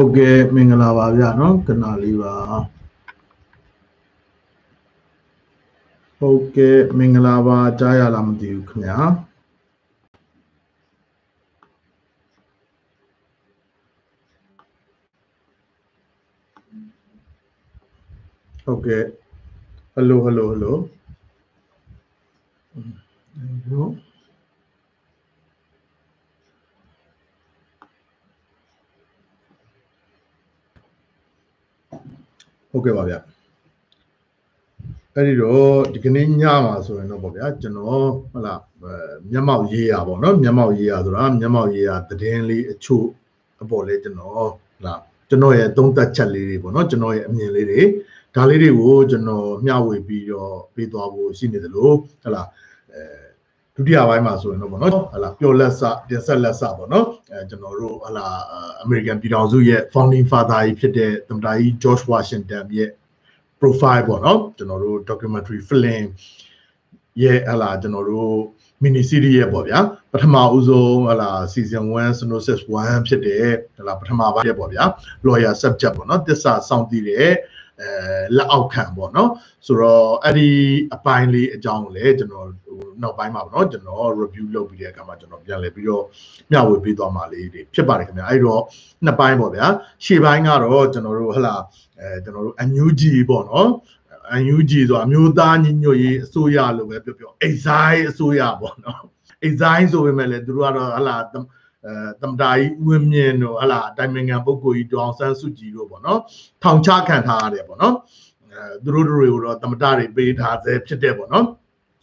ဟုတ်ကဲ့မင်္ဂလာပါဗျာနော်ကနာလေးပါဟုတ်ကဲ့မင်္ဂလာပါကြားရလားမသိဘူးခင်ဗျာဟုတ်ကဲ့ဟယ်လိုဟယ်လိုဟယ်လိုဟုတ် ဟုတ်ကဲ့ပါဗျအဲ့ဒီတော့ဒီကနေ့ညမှာဆိုရင်တော့ပေါ့ဗျာကျွန်တော်ဟုတ်လားမျက်မှောက်ရေးရပါတော့မျက်မှောက်ရေးရဆိုတာမျက်မှောက်ရေးရသတင်းလေးအချို့အပေါ်လေးကျွန်တော်ဟုတ်လားကျွန်တော်ရဲ့သုံးသက်ချက်လေးတွေပေါ့နော်ကျွန်တော်ရဲ့အမြင်လေးတွေဒါလေးတွေကိုကျွန်တော်မျှဝေပြီးတော့ပေးသွားဖို့ရှိနေတယ်လို့ဟုတ်လားအဲ ဒုတိယပိုင်းမှာဆိုရင်တော့ဗောနော်ဟလာပျော်လက်စတင်ဆက်လက်စဗောနော်အဲကျွန်တော်တို့ဟလာအမေရိကန်ပြည်ထောင်စုရဲ့ founding father ကြီးဖြစ်တဲ့သမ္မတကြီး George Washington ရဲ့ profile ဗောနော်ကျွန်တော်တို့ documentary film ရဲ့ဟလာကျွန်တော်တို့ mini series ရဲ့ပေါ့ဗျာပထမဦးဆုံးဟလာ season 1 synopsis 1ဖြစ်တဲ့ဟလာပထမပိုင်းရဲ့ပေါ့ဗျာ lawyer subject ပေါ့နော်တစ္ဆာစောင့်တည်တဲ့ အဲလက်အောက်ခံပေါ့နော်ဆိုတော့အဲ့ဒီအပိုင်းလေးအကြောင်းကိုလည်းကျွန်တော်ဟိုနောက်ပိုင်းမှာပေါ့နော်ကျွန်တော် review လုပ်ပြီးတဲ့အခါမှာကျွန်တော်ပြန်လည်ပြီးတော့မျှဝေပေးသွားမှာလေးတွေဖြစ်ပါတယ်ခင်ဗျာအဲ့တော့နှစ်ပိုင်းပေါ့ဗျာရှေ့ပိုင်းကတော့ကျွန်တော်တို့ဟလာအဲကျွန်တော်တို့ UNG ပေါ့နော် UNG ဆိုအမျိုးသားညီညွတ်ရေးအစိုးရလို့ပဲပြောပြော exile အစိုးရပေါ့နော် exile ဆိုပေမဲ့လည်းသူတို့ကတော့ဟလာ အဲသမ္မတကြီးဦးဝင်းမြင့်တို့ဟလာတိုင်ပင်ခံပုဂ္ဂိုလ်ကြီးဒေါအောင်ဆန်းစုကြည်တို့ပေါ့နော်ထောင်ချခံထားရတယ်ပေါ့နော်အဲသူတို့တွေကိုတော့သမ္မတတွေပေးထားဆဲဖြစ်တဲ့ပေါ့နော်ဒါ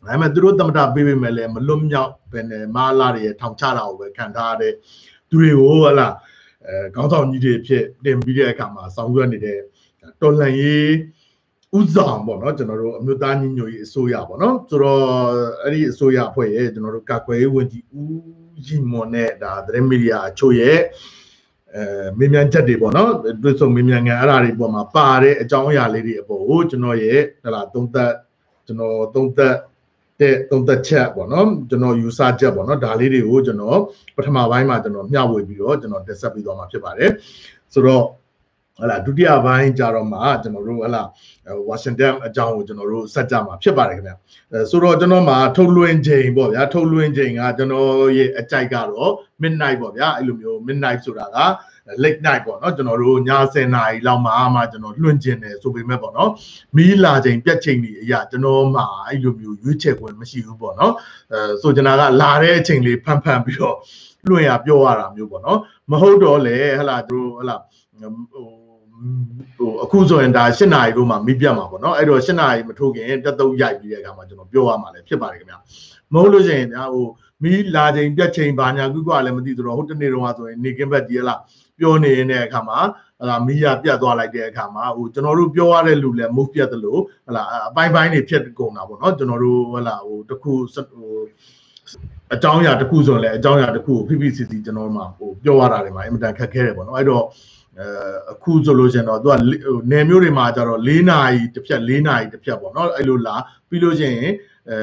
ပေမဲ့သူတို့သမ္မတပေးပေးမဲ့လည်းမလွတ်မြောက်ပဲနဲ့မာလာတွေထောင်ချတာကိုပဲခံထားရတဲ့သူတွေကိုဟလာအဲခေါင်းဆောင်ကြီးတွေဖြစ်တင်ပြီးတဲ့အခါမှာဆောင်ရွက်နေတဲ့တော်လှန်ရေးဥဆောင်ပေါ့နော်ကျွန်တော်တို့အမျိုးသားညီညွတ်ရေးအစိုးရပေါ့နော်ဆိုတော့အဲ့ဒီအစိုးရအဖွဲ့ရဲ့ကျွန်တော်တို့ကာကွယ်ရေးဝန်ကြီးဦး ရီမွန်နဲ့ဒါသတင်းမီဒီယာအချို့ရဲ့အဲမင်းမြန်ချက်တွေပေါ့နော်တွေ့ဆုံမင်းမြန်ငံအဲ့ဒါတွေပေါ်မှာပါတဲ့အကြောင်းအရာလေးတွေအပေါ်ကိုကျွန်တော်ရဲ့ဟလာသုံးသက်ကျွန်တော်သုံးသက်တဲ့သုံးသက်ချက်ပေါ့နော်ကျွန်တော်ယူဆချက်ပေါ့နော်ဒါလေးတွေကိုကျွန်တော်ပထမပိုင်းမှာကျွန်တော်မျှဝေပြီးတော့ကျွန်တော်တက်ဆက်ပြီးသွားမှာဖြစ်ပါတယ်ဆိုတော့ ဟလာဒုတိယပိုင်းကြတော့မှကျွန်တော်တို့ဟလာဝါရှင်တန်အကြောင်းကိုကျွန်တော်တို့ဆက်ကြမှာဖြစ်ပါတယ်ခင်ဗျအဲဆိုတော့ကျွန်တော်မှာထုတ်လွှင့်ချိန်ပေါ့ဗျာထုတ်လွှင့်ချိန်ကကျွန်တော်ရဲ့အကြိုက်ကတော့ midnight ပေါ့ဗျာအဲ့လိုမျိုး midnight ဆိုတာက late night ပေါ့နော်ကျွန်တော်တို့ည10နာရီလောက်မှမှကျွန်တော်လွှင့်ကျင်တယ်ဆိုပေမဲ့ပေါ့နော်မီးလာချိန်ပြက်ချိန်တွေအရာကျွန်တော်မှာအဲ့လိုမျိုးရွေးချယ်ခွင့်မရှိဘူးပေါ့နော်အဲဆိုကျွန်တော်ကလာတဲ့အချိန်လေးဖန်ဖန်ပြီးတော့လွှင့်ရပြောရတာမျိုးပေါ့နော်မဟုတ်တော့လေဟလာတို့ဟလာဟို ဟိုအခုဆိုရင်ဒါ၈နာရီတို့မှမိပြတ်မှာပေါ့နော်အဲ့တော့၈နာရီမထိုးခင်တက်တုပ်ရိုက်ပြီးတဲ့အခါမှာကျွန်တော်ပြောရမှာလည်းဖြစ်ပါတယ်ခင်ဗျမဟုတ်လို့ရှိရင်ဒါဟိုမီးလာချိန်ပြတ်ချိန်ဘာညာကုကလည်းမသိသလိုဟိုတနေ့တော့ဆိုရင်နေကင်းဘက်ဒီလားပြောနေတဲ့အခါမှာဟလာမီးရပြတ်သွားလိုက်တဲ့အခါမှာဟိုကျွန်တော်တို့ပြောရတဲ့လူလည်း move ပြတ်တယ်လို့ဟလာအပိုင်းပိုင်းတွေဖြစ်ကုန်တာပေါ့နော်ကျွန်တော်တို့ဟလာဟိုတခုဟိုအကြောင်းအရာတစ်ခုဆိုရင်လည်းအကြောင်းအရာတစ်ခုကို PPCC ကျွန်တော်မှာဟိုပြောရတာတွေမှာအင်မတန်ခက်ခဲတယ်ပေါ့နော်အဲ့တော့ အဲအခုဆိုလို့ရှင်တော့သူကနယ်မျိုးတွေမှာကျတော့၄နာရီတစ်ဖြတ်၄နာရီတစ်ဖြတ်ပေါ့နော်အဲ့လိုလာပြီးလို့ရှင်အဲ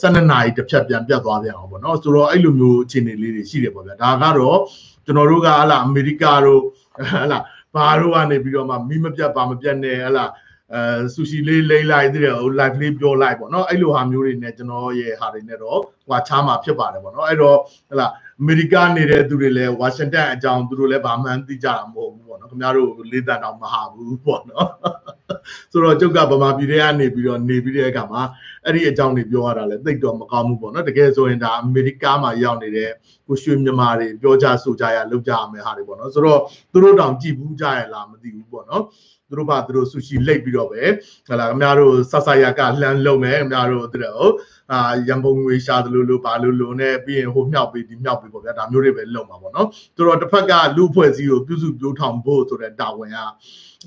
12နာရီတစ်ဖြတ်ပြန်ပြတ်သွားပြန်အောင်ပေါ့နော်ဆိုတော့အဲ့လိုမျိုးအခြေအနေလေးတွေရှိတယ်ပေါ့ဗျာဒါကတော့ကျွန်တော်တို့ကဟလာအမေရိကတို့ဟလာဘာတို့ကနေပြီးတော့မှမိမပြတ်ပါမပြတ်နဲ့ဟလာအဲဆူရှီလေးလိမ့်လိုက်တဲ့ဟို live လေးပြောလိုက်ပေါ့နော်အဲ့လိုဟာမျိုးတွေနဲ့ကျွန်တော်ရဲ့ဟာတွေနဲ့တော့ဟိုချားမှာဖြစ်ပါတယ်ပေါ့နော်အဲ့တော့ဟလာ အမေရိကနေတဲ့သူတွေလည်းဝါရှင်တန်အကြောင်းသူတို့လည်းဘာမှန်းသိကြတာမဟုတ်ဘူးပေါ့နော်ခင်ဗျားတို့လေးတန်တော့မဟာဘူးပေါ့နော်ဆိုတော့ကျုပ်ကဗမာပြည်ထဲကနေပြီးတော့နေပြီးတဲ့အခါမှာအဲ့ဒီအကြောင်းတွေပြောရတာလည်းသိတော့မကောင်းဘူးပေါ့နော်တကယ်ဆိုရင်ဒါအမေရိကမှာရောက်နေတဲ့ကိုရွှေမြန်မာတွေပြောကြဆိုကြရလုပ်ကြရမယ်ဟာတွေပေါ့နော်ဆိုတော့သူတို့တောင်ကြည်ဘူးကြရလားမသိဘူးပေါ့နော်သူ တို့ဘာသူတို့ဆူရှီလိတ်ပြီးတော့ပဲဟလာခင်ဗျားတို့ဆဆရကလှမ်းလုံးမယ်ခင်ဗျားတို့သူတို့အာရန်ပုံငွေရှာသလိုလိုဘာလိုလိုနဲ့ပြီးရင်ဟိုမြောက်ပြီးဒီမြောက်ပြီးပေါ့ဗျာဒါမျိုးတွေပဲလုပ်မှာပေါ့နော်သူတို့တစ်ဖက်ကလူဖွဲ့စည်းကိုပြုစုပြောထောင်ဖို့ဆိုတဲ့တာဝန်က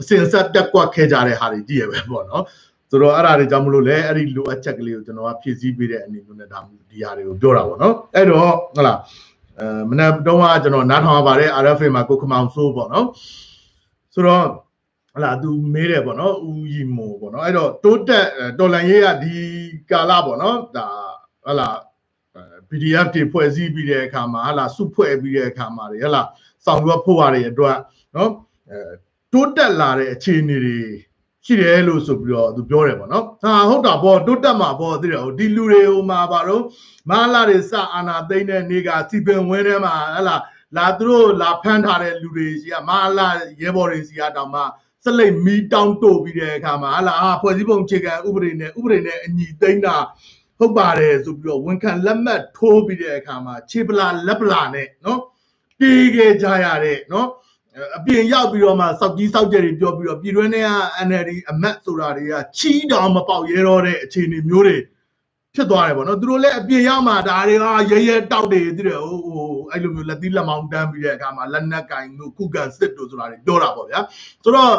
အစင်ဆက်တက်ကွက်ခဲကြတဲ့ဟာတွေကြည့်ရပဲပေါ့နော်ဆိုတော့အဲ့ဒါတွေကြောင့်မလို့လဲအဲ့ဒီလိုအချက်ကလေးကိုကျွန်တော်ကဖြည့်ဆည်းပေးတဲ့အနေနဲ့ဒါဒီဟာတွေကိုပြောတာပေါ့နော်အဲ့တော့ဟုတ်လားအဲမနေ့တုန်းကကျွန်တော်နားထောင်ရပါတယ် RFA မှာကိုခမောင်ဆိုးပေါ့နော်ဆိုတော့ ဟလာသူမေးတယ်ပေါ့နော်ဦးကြီးမို့ပေါ့နော်အဲ့တော့တိုးတက်တော်လန်ရေးကဒီကာလပေါ့နော်ဒါဟလာ PDF တွေဖွဲ့စည်းပြီးတဲ့အခါမှာဟလာစုဖွဲ့ပြီးတဲ့အခါမှာတွေဟလာဆောင်ရွက်ဖို့ရတဲ့အတွက်နော်အဲတိုးတက်လာတဲ့အခြေအနေတွေရှိတယ်လို့ဆိုပြီးတော့သူပြောတယ်ပေါ့နော်ဟာဟုတ်တာပေါ့တိုးတက်မှာပေါ့သိတယ်ဟုတ်ဒီလူတွေဟိုမှာဘာလို့မလာတွေစအာနာသိမ့်တဲ့နေ့ကစီပင်ဝင်းထဲမှာဟလာလာသူတို့လာဖမ်းထားတဲ့လူတွေစီကမလာရဲဘော်တွေစီကတောင်မှ စလိတ်မီတောင်းတို့ပြီးတဲ့အခါမှာဟလာအာဖွဲ့စည်းပုံခြေကံဥပဒေနဲ့ဥပဒေနဲ့အညီသိမ့်တာဟုတ်ပါတယ်ဆိုပြီးတော့ဝန်ခံလက်မှတ်ထိုးပြီးတဲ့အခါမှာခြေပလာလက်ပလာနဲ့နော်ပြေးခဲ့ကြရတဲ့နော်အပြင်ရောက်ပြီးတော့မှစောက်ကြီးစောက်ကြတွေပြောပြီးတော့ပြည်တွင်းထဲက NLD အမတ်ဆိုတာတွေကချီးတောင်မပေါက်ရဲတော့တဲ့အခြေအနေမျိုးတွေ ဖြစ်သွားတယ်ပေါ့နော်သူတို့လည်းအပြင်ရောက်မှဒါတွေကရဲရဲတောက်တွေသိတယ်ဟိုဟိုအဲ့လိုမျိုးလက်သီးလက်မောင်းတန်းပြီးတဲ့အခါမှာလက်နက်ကင်တို့ခုခံစစ်တို့ဆိုတာတွေပြောတာပေါ့ဗျာဆိုတော့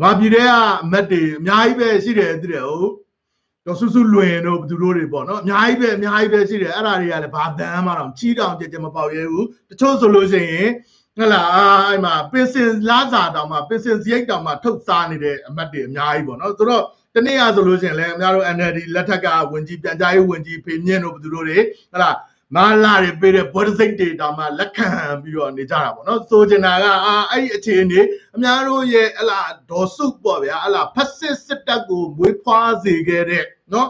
ဗမာပြည်ထဲကအမတ်တွေအများကြီးပဲရှိတယ်သိတယ်ဟိုတော့ဆူဆူလွင်တို့သူတို့တွေပေါ့နော်အများကြီးပဲအများကြီးပဲရှိတယ်အဲ့ဒါတွေကလည်းဘာတန်းမှတော့ချီးတောင်ကြကြမပေါက်ရဲဘူးတချို့ဆိုလို့ရှိရင်ဟလာအဲ့မှာပင်စင်လာစာတောင်မှပင်စင်စရိတ်တောင်မှထုတ်စားနေတဲ့အမတ်တွေအများကြီးပေါ့နော်ဆိုတော့ တနေ့ရဆိုလို့ရှိရင်လည်းအများတို့ NLD လက်ထက်ကဝင်ကြီးပြန်ကြားရေးဝင်ကြီးဖေမြင့်တို့ဘသူတို့တွေဟလာမာလာတွေပေးတဲ့ဘောဒစိတ်တွေတောင်မှလက်ခံပြီးတော့နေကြတာပေါ့နော်ဆိုချင်တာကအာအဲ့ဒီအခြေအနေအများတို့ရဲ့ဟလာဒေါ်စုပေါ့ဗျာဟလာဖက်စစ်စစ်တပ်ကိုမွေးဖွားစေခဲ့တဲ့နော်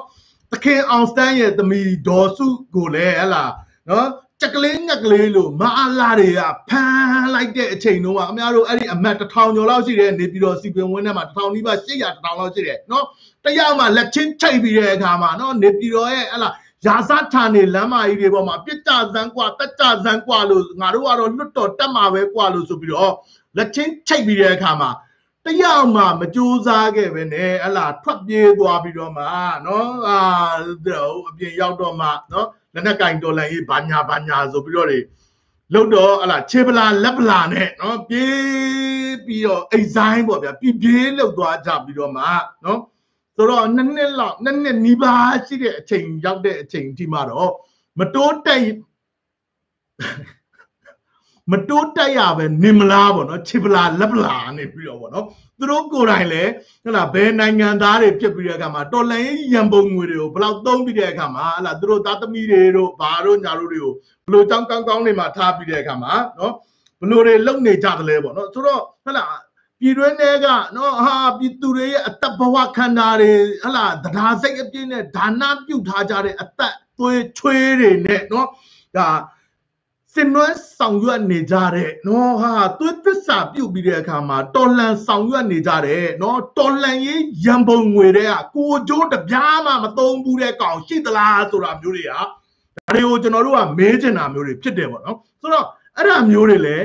သခင်အောင်စတန်းရဲ့သမီးဒေါ်စုကိုလည်းဟလာနော် ကြက်ကလေးငက်ကလေးလို့မအားလာတွေကဖမ်းလိုက်တဲ့အချိန်တုန်းကအများတို့အဲ့ဒီအမတ်တစ်ထောင်ကျော်လောက်ရှိတယ်နေပြီးတော့စီပင်ဝင်းထဲမှာတစ်ထောင်နီးပါး800တစ်ထောင်လောက်ရှိတယ်နော်တယောက်မှလက်ချင်းချိတ်ပြီးတဲ့အခါမှာနော်နေပြီးတော့ရဲ့အဲ့လားရာဇဌာနေလမ်းမကြီးတွေပေါ်မှာပြစ်ကြဇန်းกว่าတက်ကြဇန်းกว่าလို့ငါတို့ကတော့လွတ်တော်တက်မှာပဲกว่าလို့ဆိုပြီးတော့လက်ချင်းချိတ်ပြီးတဲ့အခါမှာတယောက်မှမကြိုးစားခဲ့ပဲနဲ့ဟလာထွက်ပြေးသွားပြီးတော့မှနော်အာအပြင်ရောက်တော့မှနော် လက်နက်ကင်တော်လန်ရေးဘာညာဘာညာဆိုပြီးတော့တွေလုတ်တော့ဟလာခြေပလာလက်ပလာနဲ့နော်ပြေးပြီးတော့အိတ်ဆိုင်ပေါ့ဗျာပြေးပြေးလုတ်သွားကြပြီးတော့မှနော်ဆိုတော့နှစ်နှစ်လောက်နှစ်နှစ်နီးပါးရှိတဲ့အချိန်ရောက်တဲ့အချိန်ဒီမှာတော့မတိုးတက် မတိုးတက်ရပဲနေမလားပေါ့နော်ခြေပလာလက်ပလာနေပြီးတော့ပေါ့နော်သူတို့ကိုယ်တိုင်လည်းဟလာဘယ်နိုင်ငံသားတွေဖြစ်ပြီးတဲ့အခါမှာတော်လန်ရေးရန်ပုံငွေတွေကိုဘယ်လောက်သုံးပြီးတဲ့အခါမှာဟလာသူတို့သားသမီးတွေတို့ဘာတို့ညာတို့တွေကိုဘလို့တောင်းကောင်းကောင်းတွေမှာထားပြီးတဲ့အခါမှာနော်ဘလို့တွေလုံနေကြသလဲပေါ့နော်ဆိုတော့ဟလာပြည်တွင်းတွေကနော်ဟာပြည်သူတွေရဲ့အသက်ဘဝခန္ဓာတွေဟလာတရားစိတ်အပြည့်နဲ့ဒါနပြုထားကြတဲ့အသက်သွေးချွေးတွေနဲ့နော်ဒါစ င်နွဲဆောင်ရွက်နေကြတဲ့နော်ဟာသွေးသစ္စာပြုတ်ပြီးတဲ့အခါမှာတော်လန်ဆောင်ရွက်နေကြတဲ့နော်တော်လန်ရေးရန်ပုံငွေတွေကကိုကြိုးတပြားမှမသုံးဘူးတဲ့ကောင်ရှိသလားဆိုတာမျိုးတွေဟာဒါတွေကိုကျွန်တော်တို့ကမေးချင်တာမျိုးတွေဖြစ်တယ်ပေါ့နော်ဆိုတော့အဲ့ဒါမျိုးတွေလည်း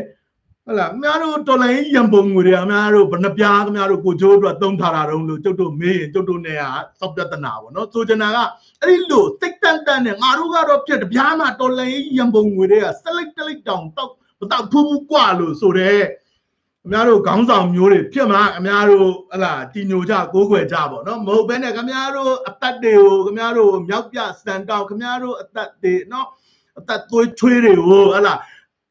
ဟုတ်လားအများတို့တော်လိုင်းရံပုံငွေတွေအများတို့ဘဏ္ဍပြားအများတို့ကိုကျိုးအတွက်သုံးထားတာတုံးလို့ကျုပ်တို့မေးရင်ကျုပ်တို့နဲ့ကစောက်ပြဿနာပေါ့နော်ဆိုချင်တာကအဲ့ဒီလိုတိတ်တန်တန်နဲ့ငါတို့ကတော့ဖြစ်တပြားမှတော်လိုင်းရံပုံငွေတွေကစလိုက်တလိုက်တောင်တောက်မတောက်ဖူးဖူးกว่าလို့ဆိုတော့အများတို့ခေါင်းဆောင်မျိုးတွေဖြစ်မှာအများတို့ဟလာတီညိုကြကိုးကွယ်ကြပေါ့နော်မဟုတ်ဘဲနဲ့ခင်ဗျားတို့အသက်တွေကိုခင်ဗျားတို့မြောက်ပြစတန်တောက်ခင်ဗျားတို့အသက်တွေနော်အသက်သွေးချွေးတွေကိုဟလာ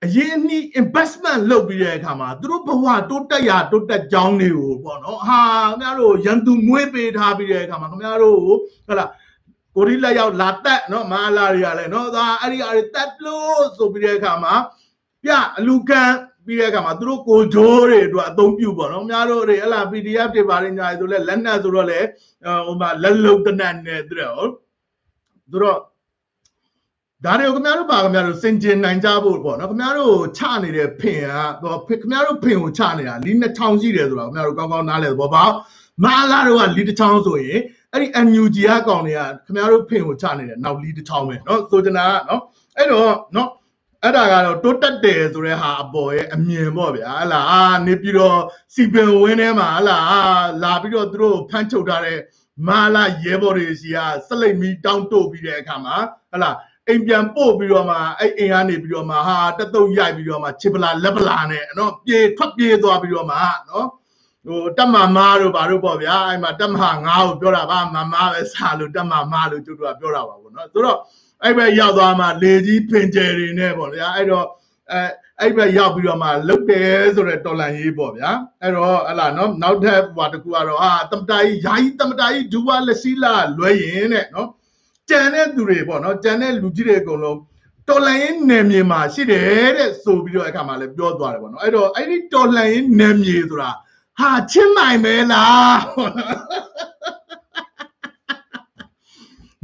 အရင်အနည်း investment လုပ်ပြီးတဲ့အခါမှာသူတို့ဘဝတိုးတက်ရတိုးတက်ကြောင်းတွေကိုပေါ့နော်ဟာခင်ဗျားတို့ရန်သူမွေးပေးထားပြီးတဲ့အခါမှာခင်ဗျားတို့ဟလာကိုရီလက်ရောက်လာတက်နော်မဟာလာတွေကလည်းနော်ဒါအဲ့ဒီအရီတက်လို့ဆိုပြီးတဲ့အခါမှာပြအလူကန်ပြီးတဲ့အခါမှာသူတို့ကိုဂျိုးတွေအတွက်အသုံးပြုပေါ့နော်များတို့တွေဟလာ PDF တွေပါနေညာဆိုလဲလက်နက်ဆိုတော့လေဟိုမှာလက်လုံးတနတ်နဲ့သူတို့သူတို့ ဒါတွေကိုခင်ဗျားတို့ပါခင်ဗျားတို့စင်ကျင်နိုင်ကြဖို့ပေါ့နော်ခင်ဗျားတို့ချနေတဲ့ဖင်ကတော့ခင်ဗျားတို့ဖင်ကိုချနေတာလီ2000ရှိတယ်ဆိုတော့ခင်ဗျားတို့ကောင်းကောင်းနားလဲသဘောပေါက်မာလာတို့ကလီ1000ဆိုရင်အဲ့ဒီ NUG ကကောင်တွေကခင်ဗျားတို့ဖင်ကိုချနေတယ်နောက်လီ1000ပဲနော်ဆိုချင်တာကနော်အဲ့တော့နော်အဲ့ဒါကတော့တိုးတက်တယ်ဆိုတဲ့ဟာအပေါ်ရဲ့အမြင်ပေါ့ဗျာဟလာနေပြီးတော့စီပင်ဝင်းထဲမှာဟလာလာပြီးတော့သူတို့ဖမ်းချုပ်ထားတဲ့မာလာရဲဘော်တွေစီကစလိတ်မီတောင်းတို့ပြီးတဲ့အခါမှာဟလာ အိမ်ပြန်ပို့ပြီးတော့မှအဲ့အိမ်ကနေပြီးတော့မှဟာတက်တုံရိုက်ပြီးတော့မှချစ်ပလာလက်ပလာနဲ့နော်ပြေထွက်ပြေးသွားပြီးတော့မှနော်ဟိုတက်မမားတို့ဘာတို့ပေါ့ဗျာအဲ့မှာတက်မဟာငါ့ကိုပြောတာဗာမမပဲစားလို့တက်မမားလို့ကျုပ်တို့ကပြောတာပါဗောနော်ဆိုတော့အဲ့ဘက်ရောက်သွားမှလေကြီးပင်ကျယ်တွေနဲ့ပေါ့ဗျာအဲ့တော့အဲအဲ့ဘက်ရောက်ပြီးတော့မှလုတ်တယ်ဆိုတဲ့တော်လန်ရေးပေါ့ဗျာအဲ့တော့ဟလာနော်နောက်ထပ်ဟိုတကူကတော့ဟာတမတာကြီးယာယီတမတာကြီးဒူဝါလက်စီလာလွဲရင်တဲ့နော် ကြံတဲ့သူတွေပေါ့နော်ကြံတဲ့လူကြီးတွေအကုန်လုံးတော်လှန်ရေးနယ်မြေမှာရှိတယ်တဲ့ဆိုပြီးတော့အခါမှာလည်းပြောသွားတယ်ပေါ့နော်အဲ့တော့အဲ့ဒီတော်လှန်ရေးနယ်မြေဆိုတာဟာချင်းနိုင်မဲလား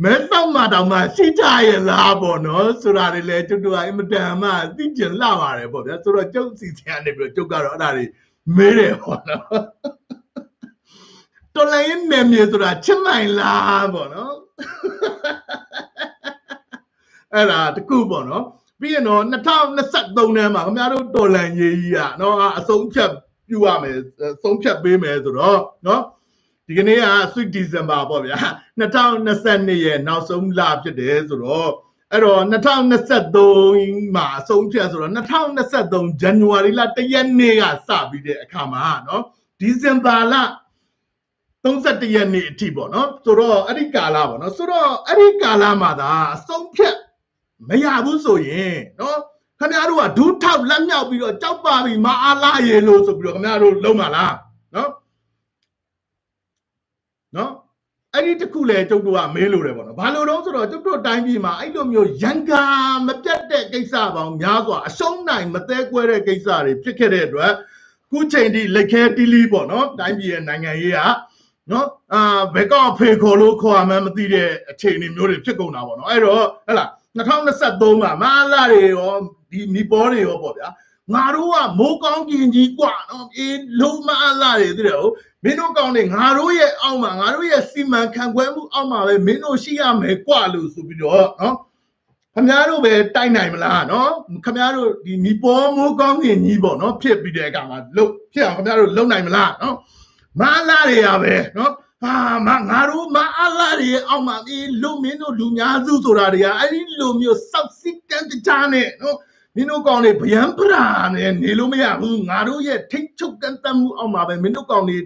မဲဆောက်မှာတောင်မှရှိကြရဲ့လားပေါ့နော်ဆိုတာတွေလည်းတူတူအင်မတန်မှသိကျင်လာပါတယ်ပေါ့ဗျာဆိုတော့ကျုပ်စီစီကနေပြီးတော့ကျုပ်ကတော့အဲ့ဒါတွေမေးတယ်ပေါ့နော်တော်လိုင်းနယ်မြေဆိုတာချစ်နိုင်လားပေါ့နော် အဲ့ဒါတခုပေါ့နော်ပြီးရင်တော့2023ထဲမှာခင်ဗျားတို့တော်လန်ရေးကြီးอ่ะเนาะအဆုံးဖြတ်ပြုရမယ်အဆုံးဖြတ်ပေးမယ်ဆိုတော့เนาะဒီကနေ့က sweet december ပေါ့ဗျာ2022ရဲ့နောက်ဆုံးလဖြစ်တယ်ဆိုတော့အဲ့တော့2023မှာအဆုံးဖြတ်ဆိုတော့2023 January လ1ရက်နေ့ကစပြီးတဲ့အခါမှာเนาะ December လ31ရက်နေ့အထိပေါ့နော်ဆိုတော့အဲ့ဒီကာလပေါ့နော်ဆိုတော့အဲ့ဒီကာလမှာသာအဆုံးဖြတ် မရဘူးဆိုရင်နော်ခင်ဗျားတို့ကဒူးထောက်လက်မြောက်ပြီးတော့ကြောက်ပါပြီမအားလာရေလို့ဆိုပြီးတော့ခင်ဗျားတို့လုံးမလားနော်နော်အဲ့ဒီတခုလေကျုပ်တို့ကမေးလို့တယ်ပေါ့နော်ဘာလို့တော့ဆိုတော့ကျုပ်တို့တိုင်းပြည်မှာအဲ့လိုမျိုးရန်ကာမပြတ်တဲ့ကိစ္စပေါင်းများစွာအရှုံးနိုင်မသေးကွဲတဲ့ကိစ္စတွေဖြစ်ခဲ့တဲ့အတွက်ခုချိန်ထိလက်ခဲတီးလီပေါ့နော်တိုင်းပြည်ရဲ့နိုင်ငံရေးကနော်အာဘယ်ကောက်ဖေခေါ်လို့ခေါ်ရမှန်းမသိတဲ့အခြေအနေမျိုးတွေဖြစ်ကုန်တာပေါ့နော်အဲ့တော့ဟဲ့လား 2023မှာမအားလာတွေရောဒီနီပေါ်တွေရောပေါ့ဗျာငါတို့ကမိုးကောင်းကျင်ကြီးกว่าနော်အေးလုံးမအားလာတွေသိတယ်ဟုတ်မင်းတို့ကောင်းနေငါတို့ရဲ့အောက်မှာငါတို့ရဲ့စီမံခန့်ခွဲမှုအောက်မှာပဲမင်းတို့ရှိရမယ်กว่าလို့ဆိုပြီးတော့နော်ခမများတို့ပဲတိုက်နိုင်မလားနော်ခမများတို့ဒီနီပေါ်မိုးကောင်းကျင်ကြီးပေါ့နော်ဖြစ်ပြီးတဲ့အခါမှာလုတ်ဖြစ်အောင်ခမများတို့လုံနိုင်မလားနော်မအားလာတွေရပဲနော် ဟာမငါတို့မအလာတွေအောက်မှာဒီလူမင်းတို့လူများစုဆိုတာတွေကအဲ့ဒီလိုမျိုးစောက်စစ်တန်တကြားနဲ့နော်မင်းတို့ကောင်တွေဗျံပရာနဲ့နေလို့မရဘူးငါတို့ရဲ့ထိတ်ချုပ်တန်တမှုအောက်မှာပဲမင်းတို့ကောင်တွေ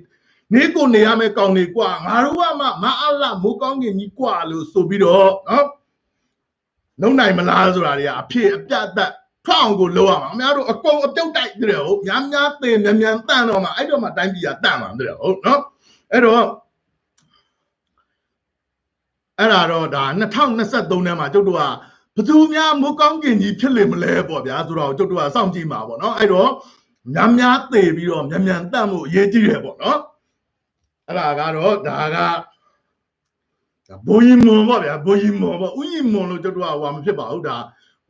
နေကိုနေရမယ်ကောင်တွေကွာငါတို့ကမှမအလာမိုးကောင်းကင်ကြီးကွာလို့ဆိုပြီးတော့နော်လုံနိုင်မလားဆိုတာတွေကအဖြစ်အပြတ်သက်ထောက်အောင်ကိုလောက်ရမှာအများတို့အကုန်အပြုတ်တိုက်တယ်ဟုတ်များများသင်မြန်မြန်တန့်တော့မှအဲ့တော့မှတိုင်းပြည်ကတန့်မှာတဲ့ဟုတ်နော်အဲ့တော့ အဲ့ဒါတော့ဒါ2023ထဲမှာကျုပ်တို့ကဘသူများမိုးကောင်းကင်ကြီးဖြစ်လိမ့်မလဲပေါ့ဗျာဆိုတော့ကျုပ်တို့ကစောင့်ကြည့်မှာပေါ့နော်အဲ့တော့များများသေပြီးတော့မြန်မြန်တတ်မှုအရေးကြီးတယ်ပေါ့နော်အဲ့ဒါကတော့ဒါကဘိုးကြီးမွန်ပေါ့ဗျာဘိုးကြီးမွန်ပေါ့ဥယျာဉ်မွန်လို့ကျုပ်တို့ကဟိုမဖြစ်ပါဘူးဒါ